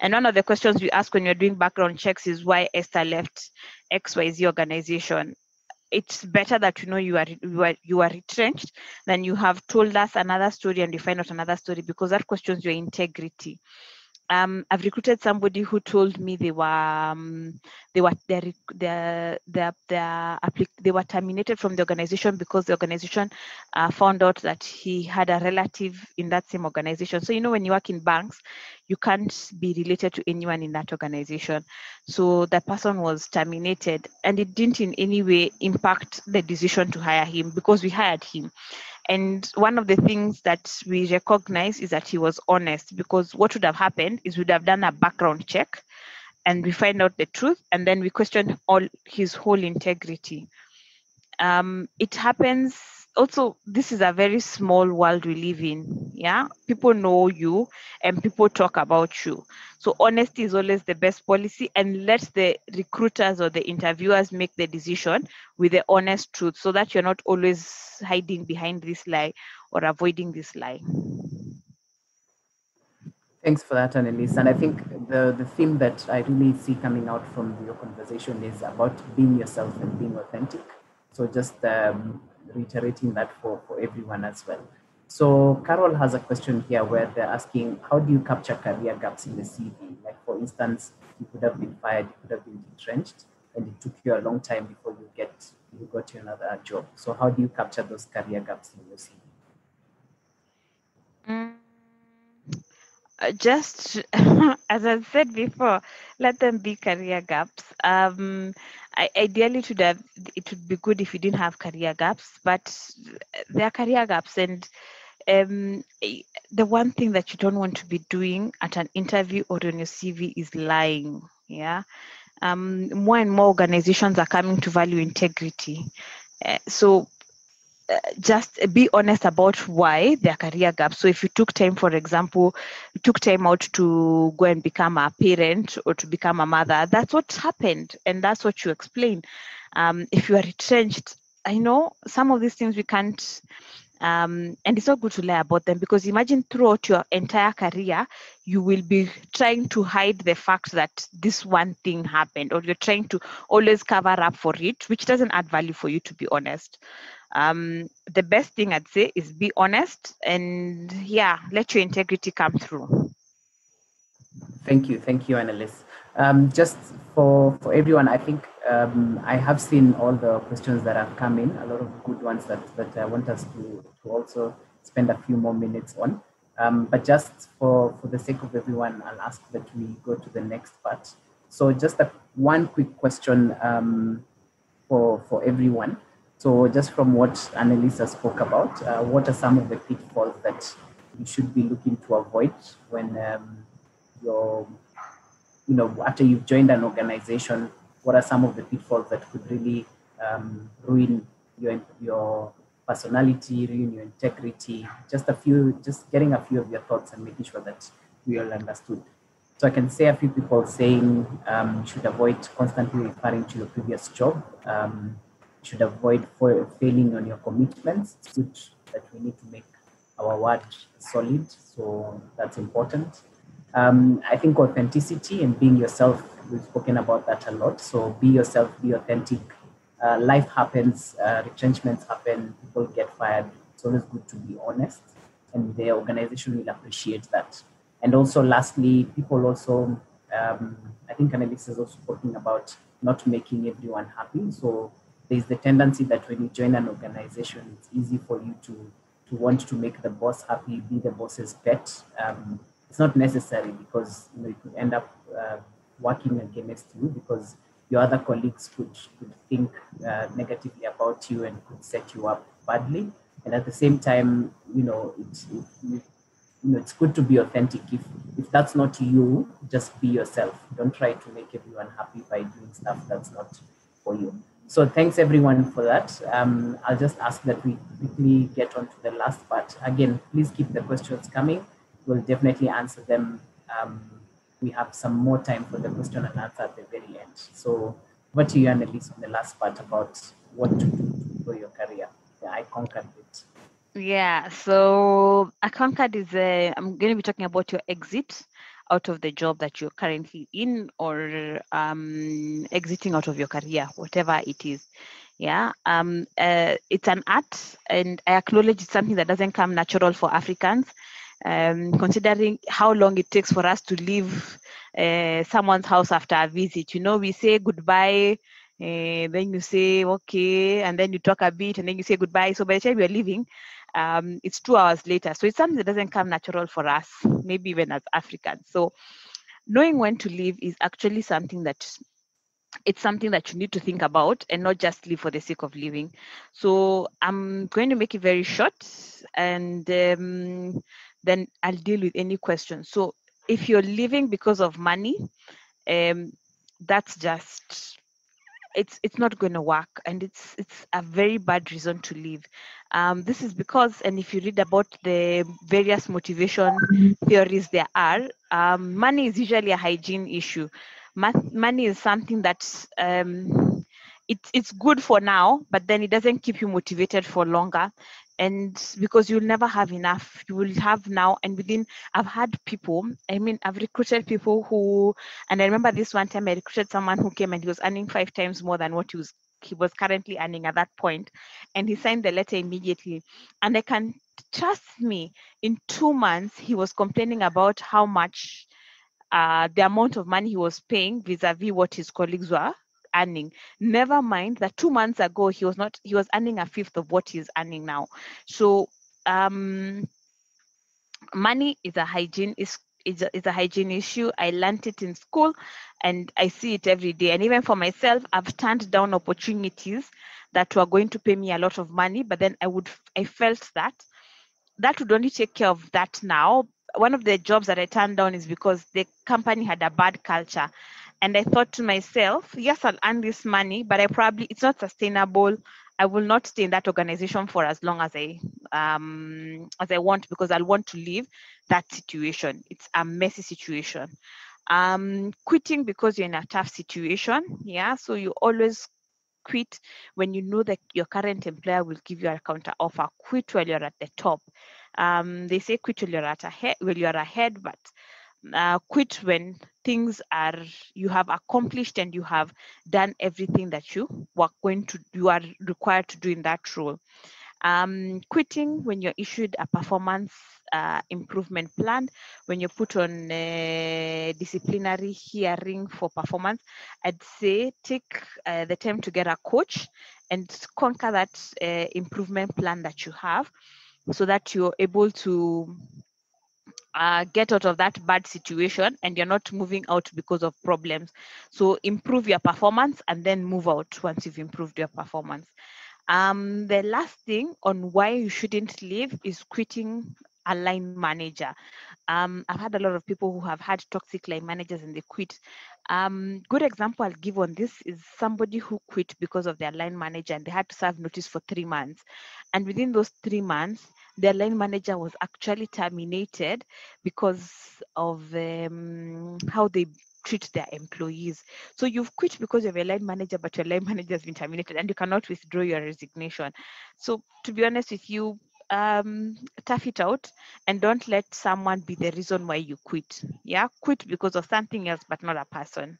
And one of the questions we ask when you're doing background checks is why esther left xyz organization. It's better that you know you are you are you are retrenched than you have told us another story and you find out another story because that questions your integrity um, I've recruited somebody who told me they were um, they were they were terminated from the organization because the organization uh, found out that he had a relative in that same organization. So you know when you work in banks, you can't be related to anyone in that organization. So the person was terminated, and it didn't in any way impact the decision to hire him because we hired him. And one of the things that we recognize is that he was honest because what would have happened is we'd have done a background check and we find out the truth and then we question all his whole integrity. Um, it happens also this is a very small world we live in yeah people know you and people talk about you so honesty is always the best policy and let the recruiters or the interviewers make the decision with the honest truth so that you're not always hiding behind this lie or avoiding this lie Thanks for that, Annelise. And I think the, the theme that I really see coming out from your conversation is about being yourself and being authentic. So just um, reiterating that for, for everyone as well. So Carol has a question here where they're asking, how do you capture career gaps in the CV? Like for instance, you could have been fired, you could have been entrenched, and it took you a long time before you get you got to another job. So how do you capture those career gaps in your CV? Mm, uh, just as I said before, let them be career gaps. Um, I, ideally, it would have it would be good if you didn't have career gaps, but there are career gaps, and um, the one thing that you don't want to be doing at an interview or on your CV is lying. Yeah, um, more and more organizations are coming to value integrity. Uh, so just be honest about why their career gaps. So if you took time, for example, took time out to go and become a parent or to become a mother, that's what happened, and that's what you explain. Um, if you are retrenched, I know some of these things we can't um, and it's not good to lie about them because imagine throughout your entire career you will be trying to hide the fact that this one thing happened or you're trying to always cover up for it which doesn't add value for you to be honest um, the best thing i'd say is be honest and yeah let your integrity come through thank you thank you annalise um, just for for everyone, I think um, I have seen all the questions that have come in, a lot of good ones that that I want us to to also spend a few more minutes on. Um, but just for for the sake of everyone, I'll ask that we go to the next part. So just a, one quick question um, for for everyone. So just from what Annalisa spoke about, uh, what are some of the pitfalls that you should be looking to avoid when um, you're you know, after you've joined an organization, what are some of the pitfalls that could really um, ruin your your personality, ruin your integrity? Just a few, just getting a few of your thoughts and making sure that we all understood. So I can say a few people saying um, you should avoid constantly referring to your previous job. Um, should avoid failing on your commitments. It's good that we need to make our word solid, so that's important. Um, I think authenticity and being yourself, we've spoken about that a lot. So be yourself, be authentic. Uh, life happens, uh, retrenchments happen, people get fired. It's always good to be honest, and the organization will appreciate that. And also, lastly, people also, um, I think Annalise is also talking about not making everyone happy. So there's the tendency that when you join an organization, it's easy for you to to want to make the boss happy, be the boss's pet. Um, it's not necessary because you know you could end up uh, working against you because your other colleagues could, could think uh, negatively about you and could set you up badly. And at the same time, you know, it, it, you know, it's good to be authentic. If if that's not you, just be yourself. Don't try to make everyone happy by doing stuff that's not for you. So thanks everyone for that. Um, I'll just ask that we quickly get on to the last part. Again, please keep the questions coming we'll definitely answer them. Um, we have some more time for the question and answer at the very end. So what to you, Annalise, on the last part about what to do for your career? Yeah, I conquered it. Yeah, so I conquered is uh, I'm going to be talking about your exit out of the job that you're currently in or um, exiting out of your career, whatever it is. Yeah, um, uh, it's an art, and I acknowledge it's something that doesn't come natural for Africans. Um, considering how long it takes for us to leave uh, someone's house after a visit, you know, we say goodbye, uh, then you say okay, and then you talk a bit, and then you say goodbye. So by the time you're leaving, um, it's two hours later. So it's something that doesn't come natural for us, maybe even as Africans. So knowing when to leave is actually something that it's something that you need to think about and not just live for the sake of living. So I'm going to make it very short and um, then I'll deal with any questions. So if you're living because of money, um, that's just it's it's not going to work and it's it's a very bad reason to leave um, this is because and if you read about the various motivation theories there are um, money is usually a hygiene issue money is something that um, it's it's good for now, but then it doesn't keep you motivated for longer. And because you'll never have enough, you will have now. And within, I've had people. I mean, I've recruited people who, and I remember this one time I recruited someone who came and he was earning five times more than what he was he was currently earning at that point, and he signed the letter immediately. And I can trust me, in two months he was complaining about how much uh, the amount of money he was paying vis-a-vis what his colleagues were earning. Never mind that two months ago he was not he was earning a fifth of what he's earning now. So um, money is a hygiene is is a, is a hygiene issue. I learned it in school and I see it every day. And even for myself, I've turned down opportunities that were going to pay me a lot of money, but then I would I felt that that would only take care of that now one of the jobs that I turned down is because the company had a bad culture. And I thought to myself, yes, I'll earn this money, but I probably it's not sustainable. I will not stay in that organization for as long as I um, as I want because I'll want to leave that situation. It's a messy situation. Um, quitting because you're in a tough situation, yeah. So you always quit when you know that your current employer will give you a counter offer. Quit while you're at the top. Um, they say quit while you're at ahead, when you're ahead, but uh, quit when things are you have accomplished and you have done everything that you were going to you are required to do in that role. Um, quitting when you're issued a performance uh, improvement plan, when you're put on a disciplinary hearing for performance, I'd say take uh, the time to get a coach and conquer that uh, improvement plan that you have so that you're able to uh, get out of that bad situation and you're not moving out because of problems. So improve your performance and then move out once you've improved your performance. Um, the last thing on why you shouldn't leave is quitting a line manager. Um, I've had a lot of people who have had toxic line managers and they quit. Um, good example I'll give on this is somebody who quit because of their line manager and they had to serve notice for three months. And within those three months, their line manager was actually terminated because of um, how they treat their employees. So you've quit because you're a line manager, but your line manager has been terminated and you cannot withdraw your resignation. So to be honest with you, um, tough it out and don't let someone be the reason why you quit. Yeah, quit because of something else, but not a person.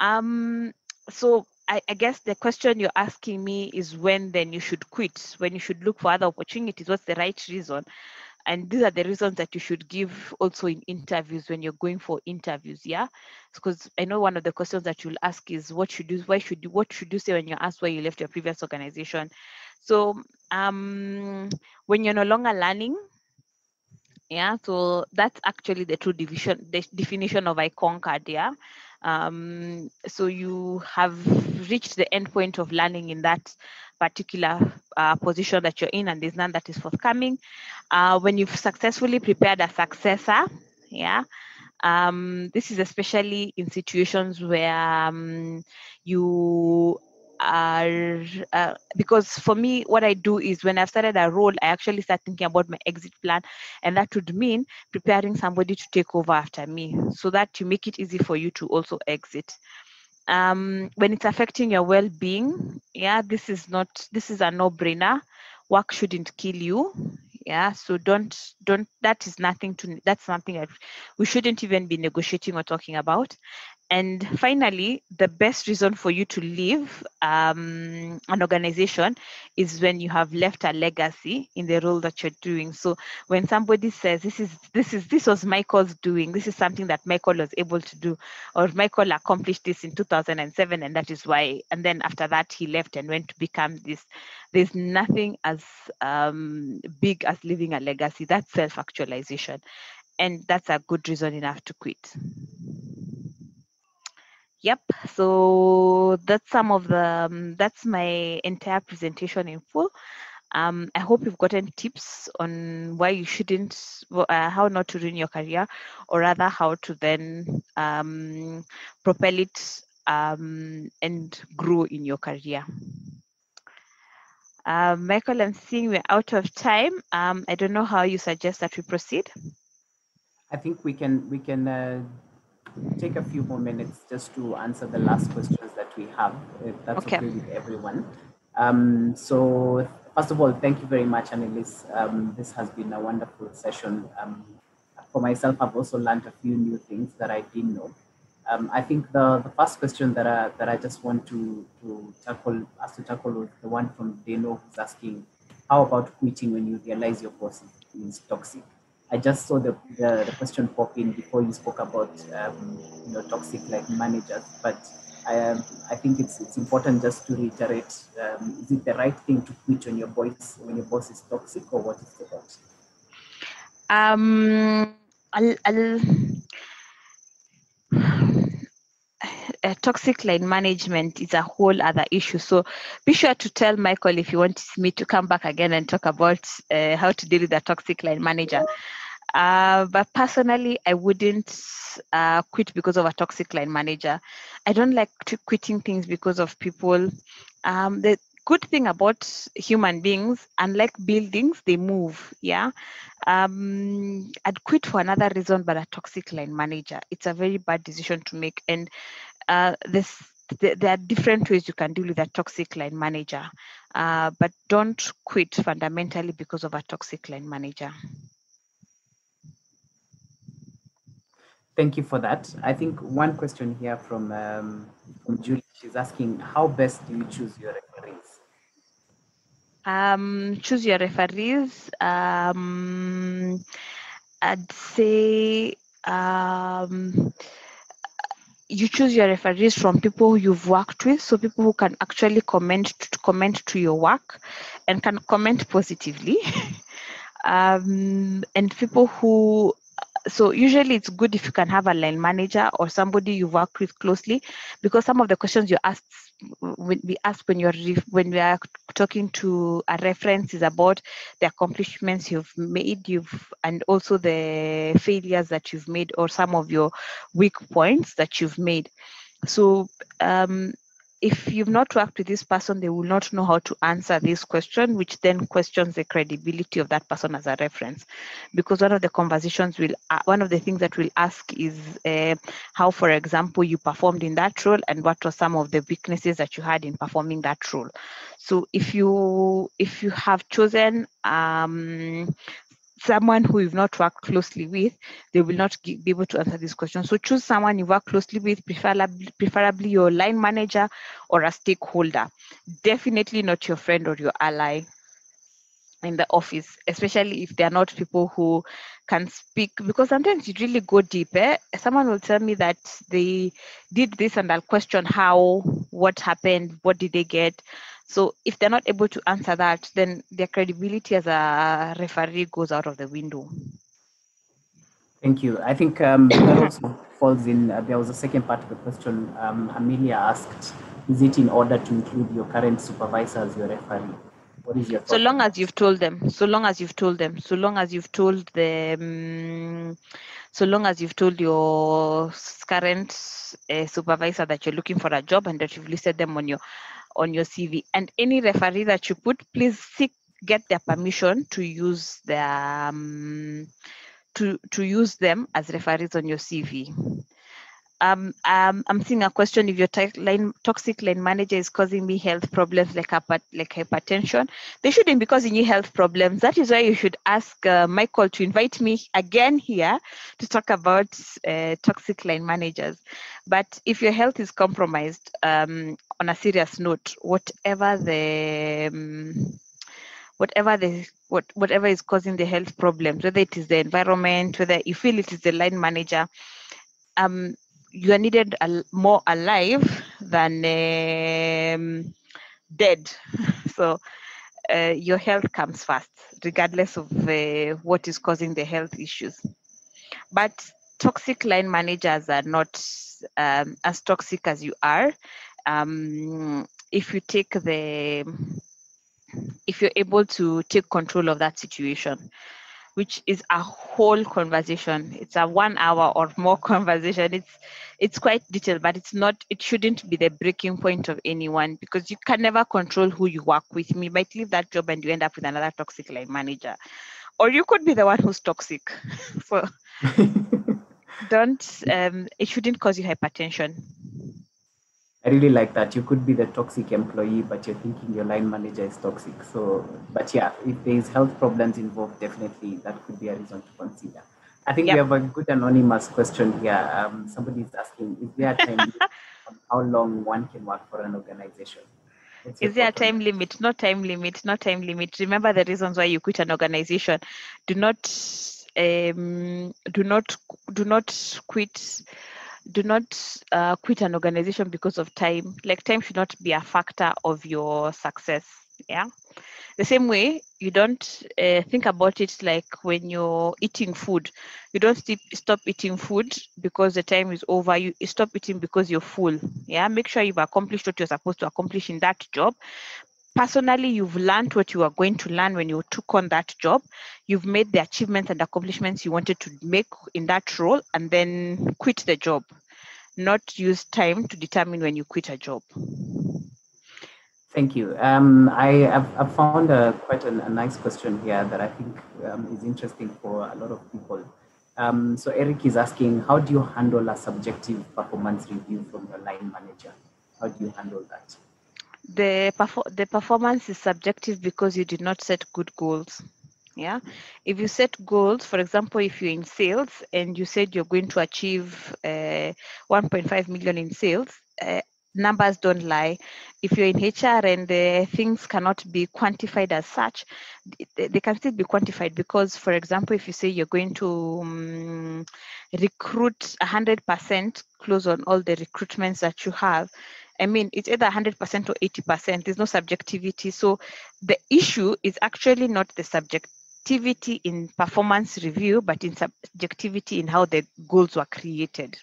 Um, so I, I, guess the question you're asking me is when then you should quit, when you should look for other opportunities, what's the right reason? And these are the reasons that you should give also in interviews when you're going for interviews, yeah? Because I know one of the questions that you'll ask is what should you why should you what should you say when you're asked why you left your previous organization? So um when you're no longer learning, yeah, so that's actually the true division the definition of I conquered, yeah. Um, so you have reached the end point of learning in that particular uh, position that you're in, and there's none that is forthcoming. Uh, when you've successfully prepared a successor, yeah, um, this is especially in situations where um, you are uh, because for me what i do is when i've started a role i actually start thinking about my exit plan and that would mean preparing somebody to take over after me so that you make it easy for you to also exit. Um, when it's affecting your well-being yeah this is not this is a no-brainer. Work shouldn't kill you yeah so don't don't that is nothing to that's something that we shouldn't even be negotiating or talking about And finally, the best reason for you to leave um, an organization is when you have left a legacy in the role that you're doing. So when somebody says, "This is this is this was Michael's doing. This is something that Michael was able to do," or Michael accomplished this in 2007, and that is why. And then after that, he left and went to become this. There's nothing as um, big as leaving a legacy. That's self-actualization, and that's a good reason enough to quit. Yep. So that's some of the um, that's my entire presentation in full. Um, I hope you've gotten tips on why you shouldn't, uh, how not to ruin your career, or rather how to then um, propel it um, and grow in your career. Uh, Michael, I'm seeing we're out of time. Um, I don't know how you suggest that we proceed. I think we can we can uh, take a few more minutes just to answer the last questions that we have, if that's okay, okay with everyone. Um, so first of all, thank you very much, Annelise. Um, this has been a wonderful session. Um, for myself, I've also learned a few new things that I didn't know. Um, I think the, the first question that I, that I just want to, to tackle, ask to tackle was the one from Deno who's asking, how about quitting when you realize your boss is toxic? I just saw the, the, the, question pop in before you spoke about um, you know toxic like managers, but I, um, I think it's it's important just to reiterate: um, is it the right thing to quit when your boss when your boss is toxic, or what is the about? Um, I'll, I'll uh, toxic line management is a whole other issue. So be sure to tell Michael if you want me to come back again and talk about uh, how to deal with a toxic line manager. Uh, but personally, I wouldn't uh, quit because of a toxic line manager. I don't like quitting things because of people. Um, the good thing about human beings, unlike buildings, they move. Yeah. Um, I'd quit for another reason, but a toxic line manager. It's a very bad decision to make. And uh, this there are different ways you can deal with a toxic line manager, uh, but don't quit fundamentally because of a toxic line manager. Thank you for that. I think one question here from um, from Julie. She's asking, how best do you choose your referees? Um, choose your referees. Um, I'd say um, you choose your referees from people you've worked with, so people who can actually comment to comment to your work and can comment positively, um, and people who so usually it's good if you can have a line manager or somebody you work with closely because some of the questions you ask when we ask when you're when we are talking to a reference is about the accomplishments you've made you've and also the failures that you've made or some of your weak points that you've made. So um, if you've not worked with this person, they will not know how to answer this question, which then questions the credibility of that person as a reference. Because one of the conversations will, uh, one of the things that we'll ask is uh, how, for example, you performed in that role and what were some of the weaknesses that you had in performing that role. So if you if you have chosen um, someone who you've not worked closely with, they will not be able to answer this question. So choose someone you work closely with, preferably, preferably your line manager or a stakeholder. Definitely not your friend or your ally in the office, especially if they're not people who can speak. Because sometimes you really go deep. Eh? Someone will tell me that they did this, and I'll question how, what happened, what did they get. So if they're not able to answer that, then their credibility as a referee goes out of the window. Thank you. I think um, that also falls in. Uh, there was a second part of the question. Um, Amelia asked, "Is it in order to include your current supervisor as your referee?" What is your? So long as you've told them. So long as you've told them. So long as you've told them. So long as you've told your current uh, supervisor that you're looking for a job and that you've listed them on your on your CV. And any referee that you put, please seek get their permission to use their um, to to use them as referees on your CV. um, um, I'm seeing a question if your line, toxic line manager is causing me health problems like like hypertension. They shouldn't be causing you health problems. That is why you should ask uh, Michael to invite me again here to talk about uh, toxic line managers. But if your health is compromised, um, on a serious note, whatever the um, whatever the what whatever is causing the health problems, whether it is the environment, whether you feel it is the line manager, um, you are needed al- more alive than um, dead. so uh, your health comes first, regardless of uh, what is causing the health issues. But toxic line managers are not um, as toxic as you are. Um, if you take the, if you're able to take control of that situation, which is a whole conversation. It's a one hour or more conversation. It's it's quite detailed, but it's not. It shouldn't be the breaking point of anyone because you can never control who you work with. You might leave that job and you end up with another toxic line manager, or you could be the one who's toxic. so don't. Um, it shouldn't cause you hypertension. I really like that. You could be the toxic employee, but you're thinking your line manager is toxic. So, but yeah, if there is health problems involved, definitely that could be a reason to consider. I think yep. we have a good anonymous question here. Um, somebody is asking, is there a time on how long one can work for an organization? Is there a time limit? No time limit. No time limit. Remember the reasons why you quit an organization. Do not, um, do not, do not quit do not uh, quit an organization because of time. Like time should not be a factor of your success. Yeah. The same way, you don't uh, think about it like when you're eating food. You don't st- stop eating food because the time is over. You stop eating because you're full. Yeah. Make sure you've accomplished what you're supposed to accomplish in that job personally you've learned what you are going to learn when you took on that job. You've made the achievements and accomplishments you wanted to make in that role and then quit the job. Not use time to determine when you quit a job. Thank you. Um, I have found a, quite a, a, nice question here that i think um, is interesting for a lot of people. Um, so eric is asking how do you handle a subjective performance review from your line manager? How do you handle that the perfor- the performance is subjective because you did not set good goals. Yeah? If you set goals for example if you're in sales and you said you're going to achieve uh, 1.5 million in sales uh, numbers don't lie. If you're in hr and uh, things cannot be quantified as such they, they, can still be quantified because for example if you say you're going to um, recruit 100% close on all the recruitments that you have I mean, it's either 100% or 80%. There's no subjectivity. So the issue is actually not the subjectivity in performance review, but in subjectivity in how the goals were created.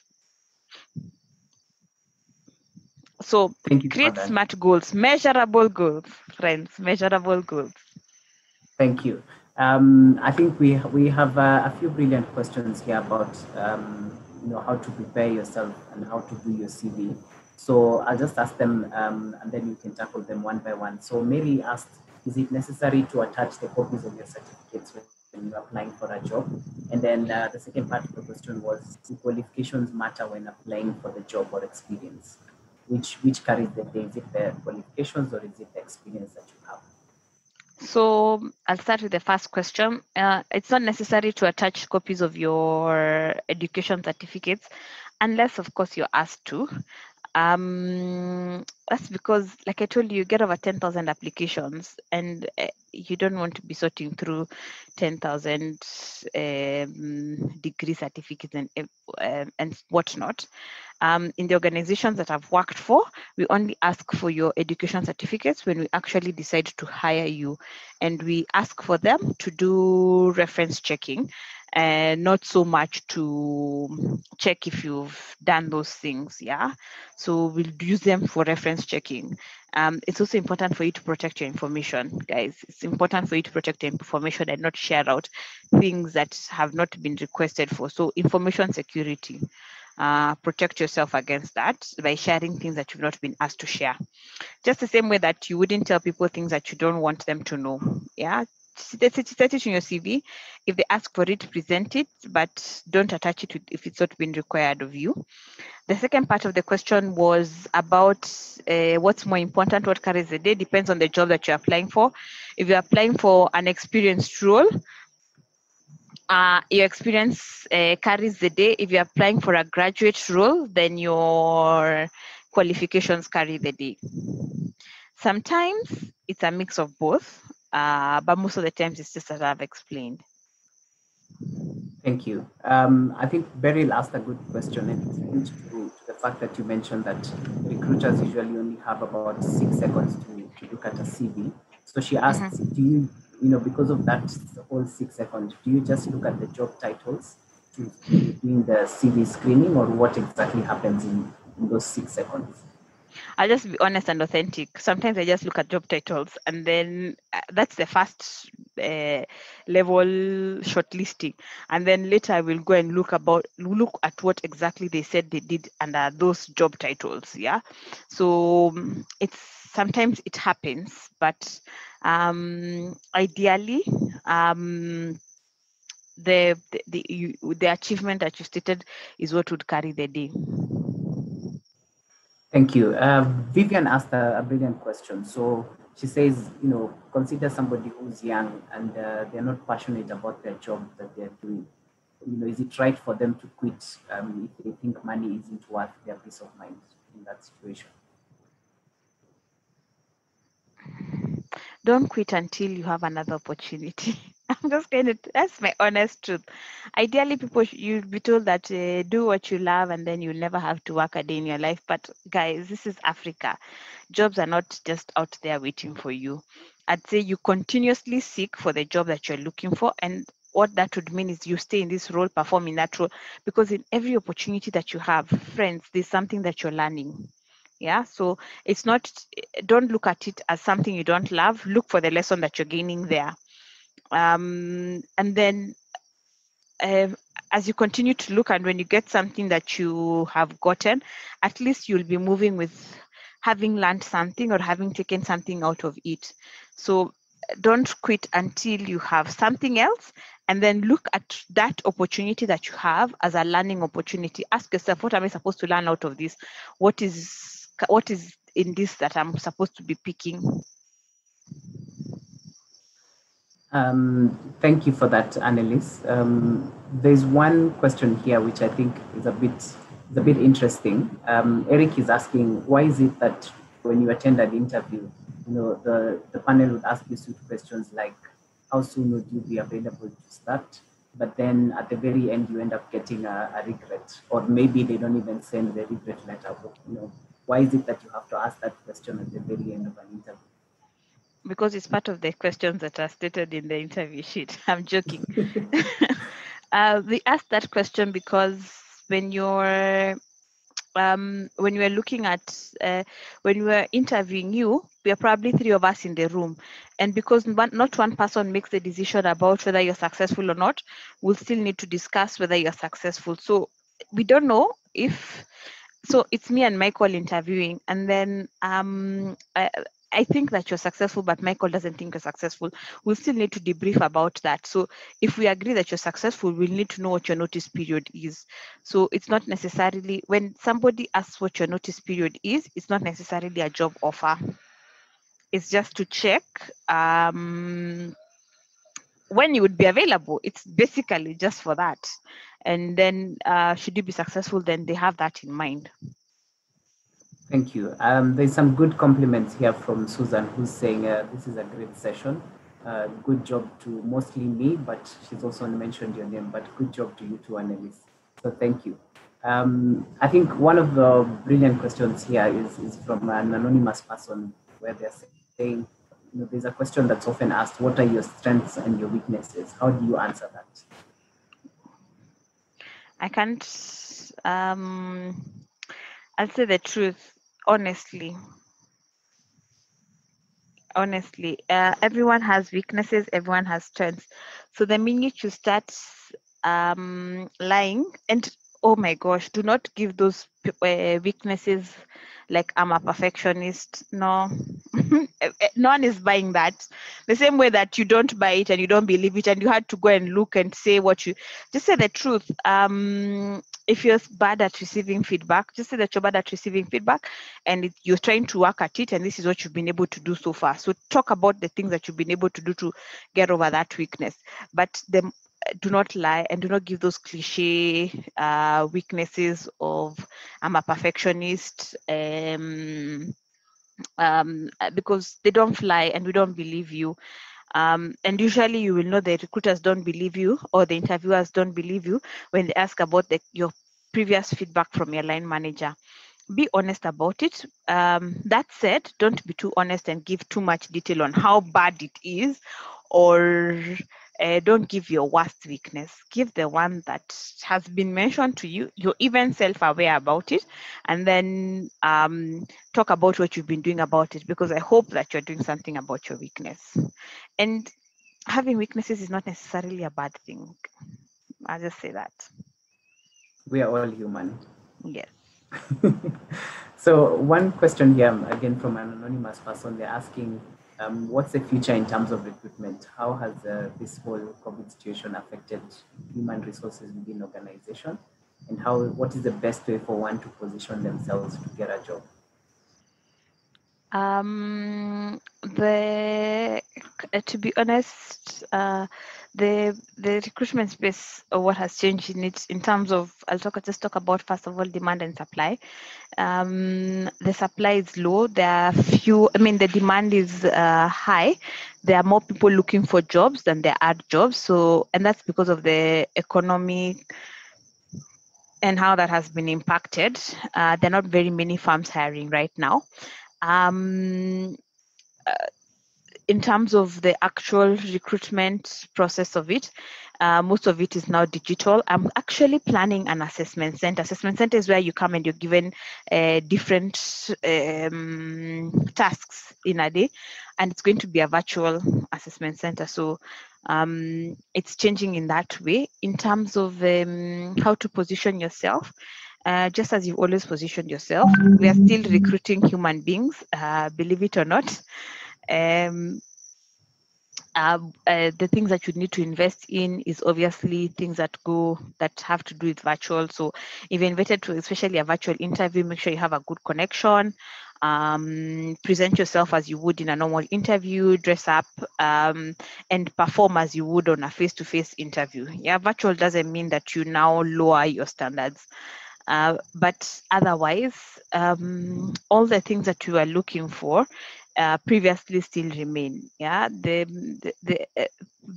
So create smart goals, measurable goals, friends, measurable goals. Thank you. Um, I think we we have uh, a few brilliant questions here about um, you know how to prepare yourself and how to do your CV. So I'll just ask them um, and then you can tackle them one by one. So Mary asked, is it necessary to attach the copies of your certificates when you're applying for a job? And then uh, the second part of the question was, do qualifications matter when applying for the job or experience? Which, which carries the day? Is it the qualifications or is it the experience that you have? So I'll start with the first question. Uh, it's not necessary to attach copies of your education certificates unless, of course, you're asked to. Um, that's because, like I told you, you get over 10,000 applications and uh, you don't want to be sorting through 10,000 um, degree certificates and, uh, and whatnot. Um, in the organizations that I've worked for, we only ask for your education certificates when we actually decide to hire you. And we ask for them to do reference checking and not so much to check if you've done those things. Yeah. So we'll use them for reference checking. Um, it's also important for you to protect your information, guys. It's important for you to protect your information and not share out things that have not been requested for. So information security. Uh, protect yourself against that by sharing things that you've not been asked to share. Just the same way that you wouldn't tell people things that you don't want them to know. Yeah, set it in your CV. If they ask for it, present it, but don't attach it if it's not been required of you. The second part of the question was about uh, what's more important, what carries the day, depends on the job that you're applying for. If you're applying for an experienced role, uh, your experience uh, carries the day. If you're applying for a graduate role, then your qualifications carry the day. Sometimes it's a mix of both, uh, but most of the times it's just as I've explained. Thank you. Um, I think Beryl asked a good question and it's linked to, to, the fact that you mentioned that recruiters usually only have about six seconds to, to look at a CV. So she asked, mm-hmm. do you, you know, because of that whole six seconds, do you just look at the job titles to doing the CV screening or what exactly happens in, in those six seconds? I'll just be honest and authentic. Sometimes I just look at job titles, and then uh, that's the first uh, level shortlisting, and then later I will go and look about look at what exactly they said they did under those job titles. Yeah, so um, it's sometimes it happens, but um, ideally. Um, the the the, you, the achievement that you stated is what would carry the day. Thank you. Uh, Vivian asked a, a, brilliant question. So she says, you know, consider somebody who's young and uh, they're not passionate about their job that they're doing. You know, is it right for them to quit um, if they think money isn't worth their peace of mind in that situation? Don't quit until you have another opportunity. I'm just going to, that's my honest truth. Ideally, people, you'll be told that uh, do what you love and then you'll never have to work a day in your life. But guys, this is Africa. Jobs are not just out there waiting for you. I'd say you continuously seek for the job that you're looking for. And what that would mean is you stay in this role, perform in that role, because in every opportunity that you have, friends, there's something that you're learning yeah so it's not don't look at it as something you don't love look for the lesson that you're gaining there um, and then uh, as you continue to look and when you get something that you have gotten at least you'll be moving with having learned something or having taken something out of it. So don't quit until you have something else and then look at that opportunity that you have as a learning opportunity. Ask yourself what am i supposed to learn out of this? What is what is in this that i'm supposed to be picking um, thank you for that, Annalise. Um, there's one question here which I think is a bit is a bit interesting. Um, Eric is asking, why is it that when you attend an interview, you know, the, the panel would ask you two questions like, how soon would you be available to start? But then at the very end, you end up getting a, a regret, or maybe they don't even send the regret letter. You know, why is it that you have to ask that question at the very end of an interview? Because it's part of the questions that are stated in the interview sheet. I'm joking. uh, we asked that question because when you're um, when we're looking at uh, when we're interviewing you, we are probably three of us in the room, and because not one person makes the decision about whether you're successful or not, we'll still need to discuss whether you're successful. So we don't know if so it's me and Michael interviewing, and then um, I, I think that you're successful, but Michael doesn't think you're successful, we'll still need to debrief about that. So if we agree that you're successful, we'll need to know what your notice period is. So it's not necessarily when somebody asks what your notice period is, it's not necessarily a job offer. It's just to check um, when you would be available. It's basically just for that. And then uh, should you be successful, then they have that in mind. Thank you. Um, there's some good compliments here from Susan, who's saying uh, this is a great session. Uh, good job to mostly me, but she's also mentioned your name, but good job to you too, Annalise. So thank you. Um, I think one of the brilliant questions here is, is from an anonymous person where they're saying, you know, there's a question that's often asked, what are your strengths and your weaknesses? How do you answer that? I can't, um, I'll say the truth honestly honestly uh, everyone has weaknesses everyone has strengths so the minute you start um, lying and oh my gosh do not give those uh, weaknesses like i'm a perfectionist no no one is buying that. The same way that you don't buy it and you don't believe it, and you had to go and look and say what you just say the truth. Um, if you're bad at receiving feedback, just say that you're bad at receiving feedback and it, you're trying to work at it, and this is what you've been able to do so far. So talk about the things that you've been able to do to get over that weakness. But the do not lie and do not give those cliche uh, weaknesses of I'm a perfectionist um, um, because they don't fly and we don't believe you. Um, and usually you will know the recruiters don't believe you or the interviewers don't believe you when they ask about the, your previous feedback from your line manager. Be honest about it. Um, that said, don't be too honest and give too much detail on how bad it is or uh, don't give your worst weakness. Give the one that has been mentioned to you you're even self-aware about it and then um, talk about what you've been doing about it because i hope that you're doing something about your weakness. And having weaknesses is not necessarily a bad thing. I'll just say that. We are all human. Yes. So one question here again from an anonymous person they're asking um, what's the future in terms of recruitment? How has uh, this whole COVID situation affected human resources within organization? And how what is the best way for one to position themselves to get a job? Um, the to be honest, uh, the the recruitment space or what has changed in it in terms of I'll talk just talk about first of all demand and supply. Um, the supply is low. There are few. I mean, the demand is uh, high. There are more people looking for jobs than there are jobs. So, and that's because of the economy and how that has been impacted. Uh, there are not very many firms hiring right now. Um, uh, in terms of the actual recruitment process of it, uh, most of it is now digital. I'm actually planning an assessment center. Assessment center is where you come and you're given uh, different um, tasks in a day, and it's going to be a virtual assessment center. So um, it's changing in that way. In terms of um, how to position yourself, uh, just as you've always positioned yourself, we are still recruiting human beings, uh, believe it or not. Um, uh, uh, the things that you need to invest in is obviously things that go that have to do with virtual. So if you're invited to especially a virtual interview, make sure you have a good connection. Um, present yourself as you would in a normal interview, dress up, um, and perform as you would on a face-to-face interview. Yeah, virtual doesn't mean that you now lower your standards. Uh, but otherwise, um, all the things that you are looking for uh, previously still remain. Yeah, the, the, the, uh,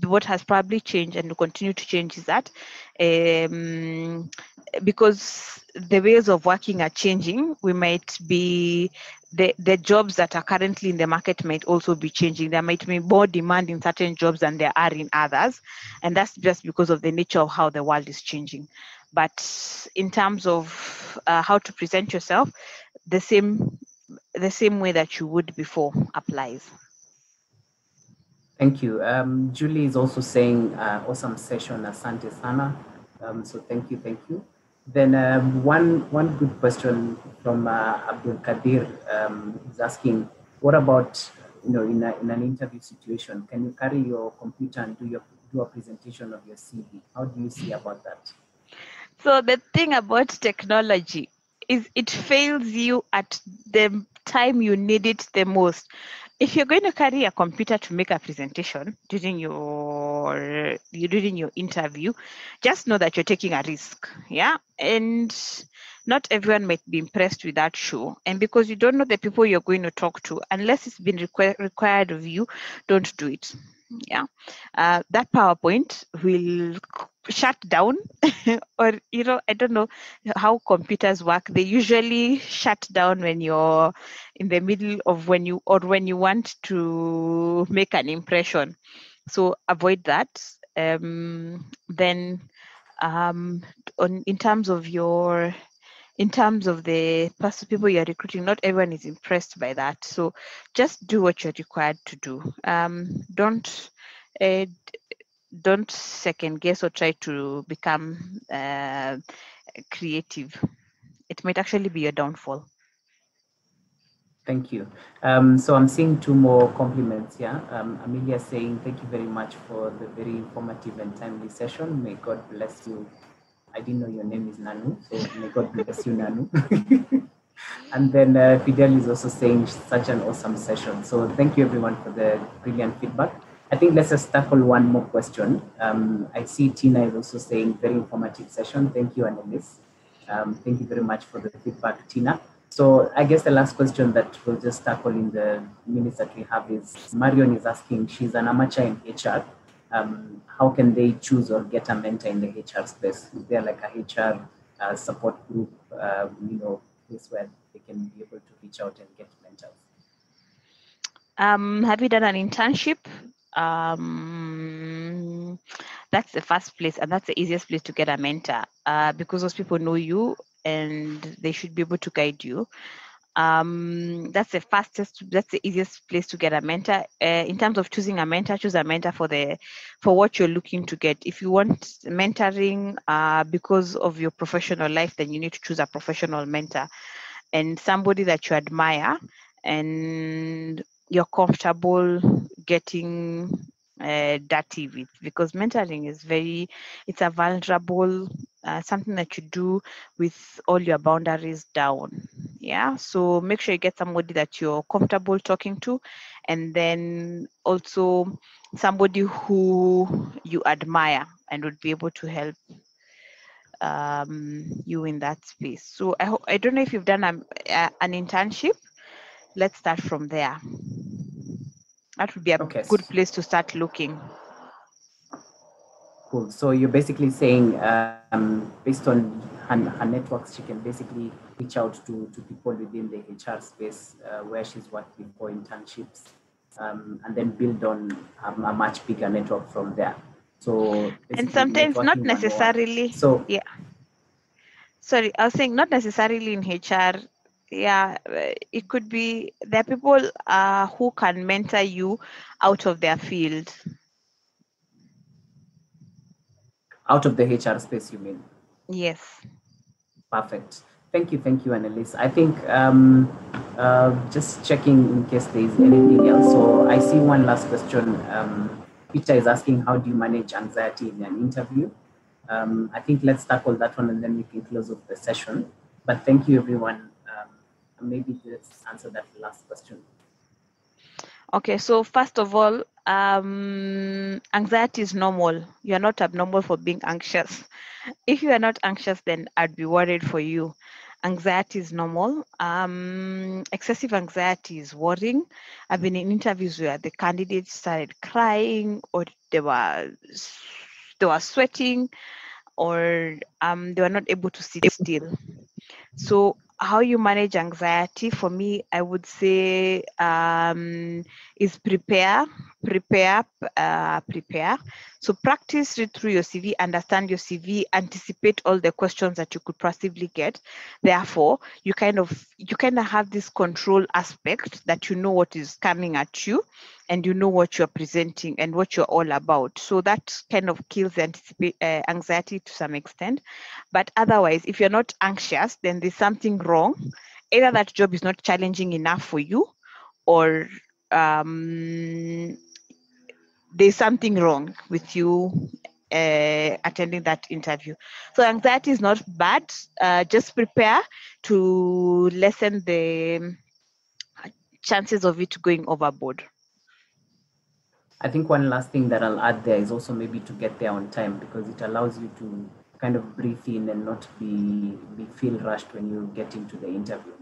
what has probably changed and will continue to change is that um, because the ways of working are changing, we might be the, the jobs that are currently in the market might also be changing. There might be more demand in certain jobs than there are in others, and that's just because of the nature of how the world is changing. But in terms of uh, how to present yourself, the same the same way that you would before applies. Thank you. Um, Julie is also saying uh, awesome session, asante sana. Um, so thank you, thank you. Then um, one one good question from uh, Abdul Kadir um, is asking, what about you know in, a, in an interview situation, can you carry your computer and do your do a presentation of your CV? How do you see about that? So the thing about technology is it fails you at the time you need it the most. If you're going to carry a computer to make a presentation during your during your interview, just know that you're taking a risk. Yeah. And not everyone might be impressed with that show. And because you don't know the people you're going to talk to, unless it's been requ- required of you, don't do it yeah uh, that powerpoint will shut down or you know i don't know how computers work they usually shut down when you're in the middle of when you or when you want to make an impression so avoid that um, then um, on in terms of your in terms of the people you're recruiting, not everyone is impressed by that. So just do what you're required to do. Um, don't uh, don't second guess or try to become uh, creative. It might actually be your downfall. Thank you. Um, so I'm seeing two more compliments here. Um, Amelia saying, thank you very much for the very informative and timely session. May God bless you. I didn't know your name is Nanu, so may God bless you, Nanu. and then uh, Fidel is also saying such an awesome session. So thank you everyone for the brilliant feedback. I think let's just tackle one more question. Um, I see Tina is also saying very informative session. Thank you, Annalise. Um, thank you very much for the feedback, Tina. So I guess the last question that we'll just tackle in the minutes that we have is Marion is asking, she's an amateur in HR. Um, how can they choose or get a mentor in the HR space? Is there like a HR uh, support group, uh, you know, place where they can be able to reach out and get mentors? Um, have you done an internship? Um, that's the first place, and that's the easiest place to get a mentor uh, because those people know you and they should be able to guide you. Um, that's the fastest, that's the easiest place to get a mentor. Uh, in terms of choosing a mentor, choose a mentor for the for what you're looking to get. If you want mentoring uh, because of your professional life, then you need to choose a professional mentor and somebody that you admire and you're comfortable getting uh, dirty with because mentoring is very it's a vulnerable uh, something that you do with all your boundaries down. Yeah so make sure you get somebody that you're comfortable talking to and then also somebody who you admire and would be able to help um, you in that space. So i, ho- I don't know if you've done a, a, an internship. Let's start from there that would be a Okay. good place to start looking Cool. So you're basically saying, um, based on her, her networks, she can basically reach out to, to people within the HR space uh, where she's worked before internships, um, and then build on a, a much bigger network from there. So and sometimes not necessarily So yeah sorry i was saying not necessarily in hr yeah uh, it could be there are people uh, who can mentor you out of their field out of the HR space, you mean? yes Perfect. Thank you, thank you, Annalise. I think um, uh, just checking in case there is anything else. So I see one last question. Um, Peter is asking, how do you manage anxiety in an interview? Um, I think let's tackle that one and then we can close off the session. But thank you, everyone. Maybe let's answer that last question. okay so first of all um, anxiety is normal. You're not abnormal for being anxious. If you are not anxious then i'd be worried for you. Anxiety is normal. Um, excessive anxiety is worrying. I've been in interviews where the candidates started crying or they were they were sweating or um, they were not able to sit still. So how you manage anxiety for me i would say um, is prepare prepare uh, prepare. So practice read through your cv understand your cv anticipate all the questions that you could possibly get. Therefore you kind of you kind of have this control aspect that you know what is coming at you and you know what you're presenting and what you're all about. So that kind of kills the uh, anxiety to some extent. But otherwise if you're not anxious then there's something wrong. Either that job is not challenging enough for you or um, there's something wrong with you uh, attending that interview so anxiety is not bad uh, just prepare to lessen the chances of it going overboard I think one last thing that I'll add there is also maybe to get there on time because it allows you to kind of breathe in and not be, be feel rushed when you get into the interview.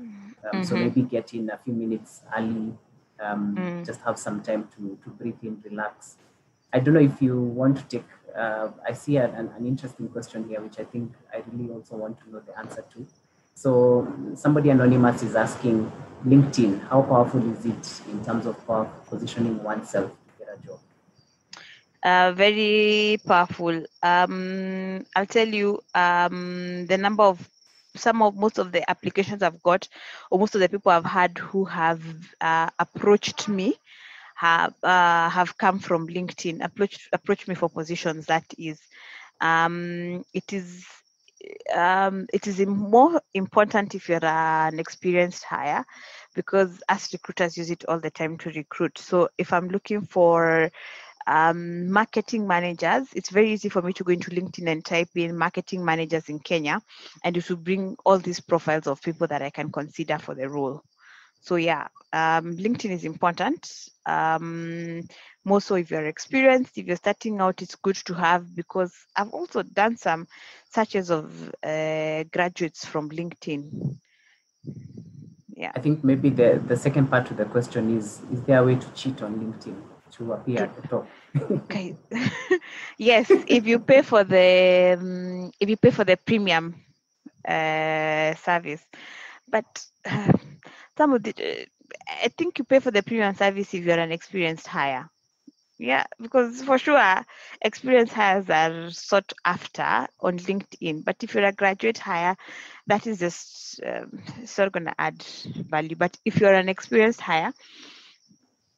Um, So Mhm. maybe get in a few minutes early, um, Mm. just have some time to, to breathe in, relax. I don't know if you want to take, uh, I see an, an, interesting question here, which I think I really also want to know the answer to. So somebody anonymous is asking LinkedIn, how powerful is it in terms of positioning oneself to get a job? uh, very powerful. Um, I'll tell you um, the number of some of most of the applications I've got, or most of the people I've had who have uh, approached me have uh, have come from LinkedIn. Approached approached me for positions. That is, um, it is. Um, it is more important if you're an experienced hire because us recruiters use it all the time to recruit. So if I'm looking for um, marketing managers, it's very easy for me to go into LinkedIn and type in marketing managers in Kenya, and it will bring all these profiles of people that I can consider for the role. So yeah, um, LinkedIn is important. Um, more so if you're experienced, if you're starting out, it's good to have because I've also done some searches of uh, graduates from LinkedIn. Yeah. I think maybe the, the second part to the question is, is there a way to cheat on LinkedIn to appear at the top? okay. yes, if you pay for the, um, if you pay for the premium uh, service, but uh, some of the, uh, I think you pay for the premium service if you're an experienced hire. Yeah, because for sure, experience hires are sought after on LinkedIn. But if you're a graduate hire, that is just um, it's not going to add value. But if you're an experienced hire,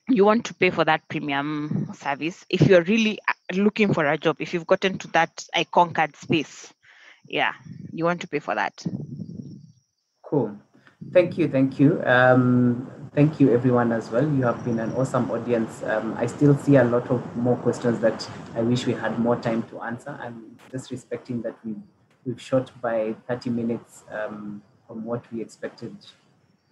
you want to pay for that premium service. If you're really uh, looking for a job, if you've gotten to that I conquered space, yeah, you want to pay for that. Cool. Thank you. Thank you. Um, thank you everyone as well. You have been an awesome audience. Um, I still see a lot of more questions that I wish we had more time to answer. I'm just respecting that we we've shot by 30 minutes um, from what we expected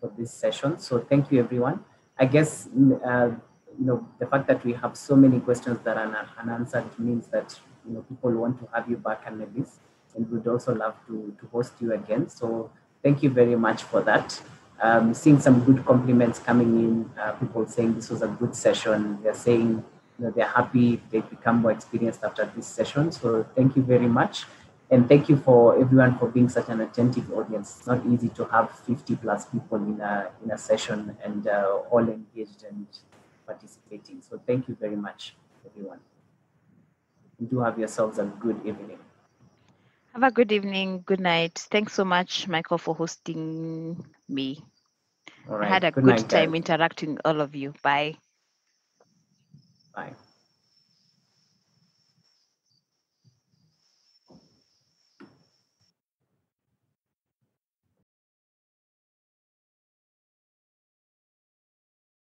for this session. So thank you everyone. I guess uh, you know the fact that we have so many questions that are unanswered means that you know people want to have you back on this, and we'd also love to to host you again. So thank you very much for that um, seeing some good compliments coming in, uh, people saying this was a good session. They're saying you know, they're happy, they've become more experienced after this session. So thank you very much. And thank you for everyone for being such an attentive audience. It's not easy to have 50 plus people in a, in a session and uh, all engaged and participating. So thank you very much, everyone. And do have yourselves a good evening. Have a good evening. Good night. Thanks so much, Michael, for hosting me. All right. I had a good, good night, time guys. interacting with all of you. Bye. Bye.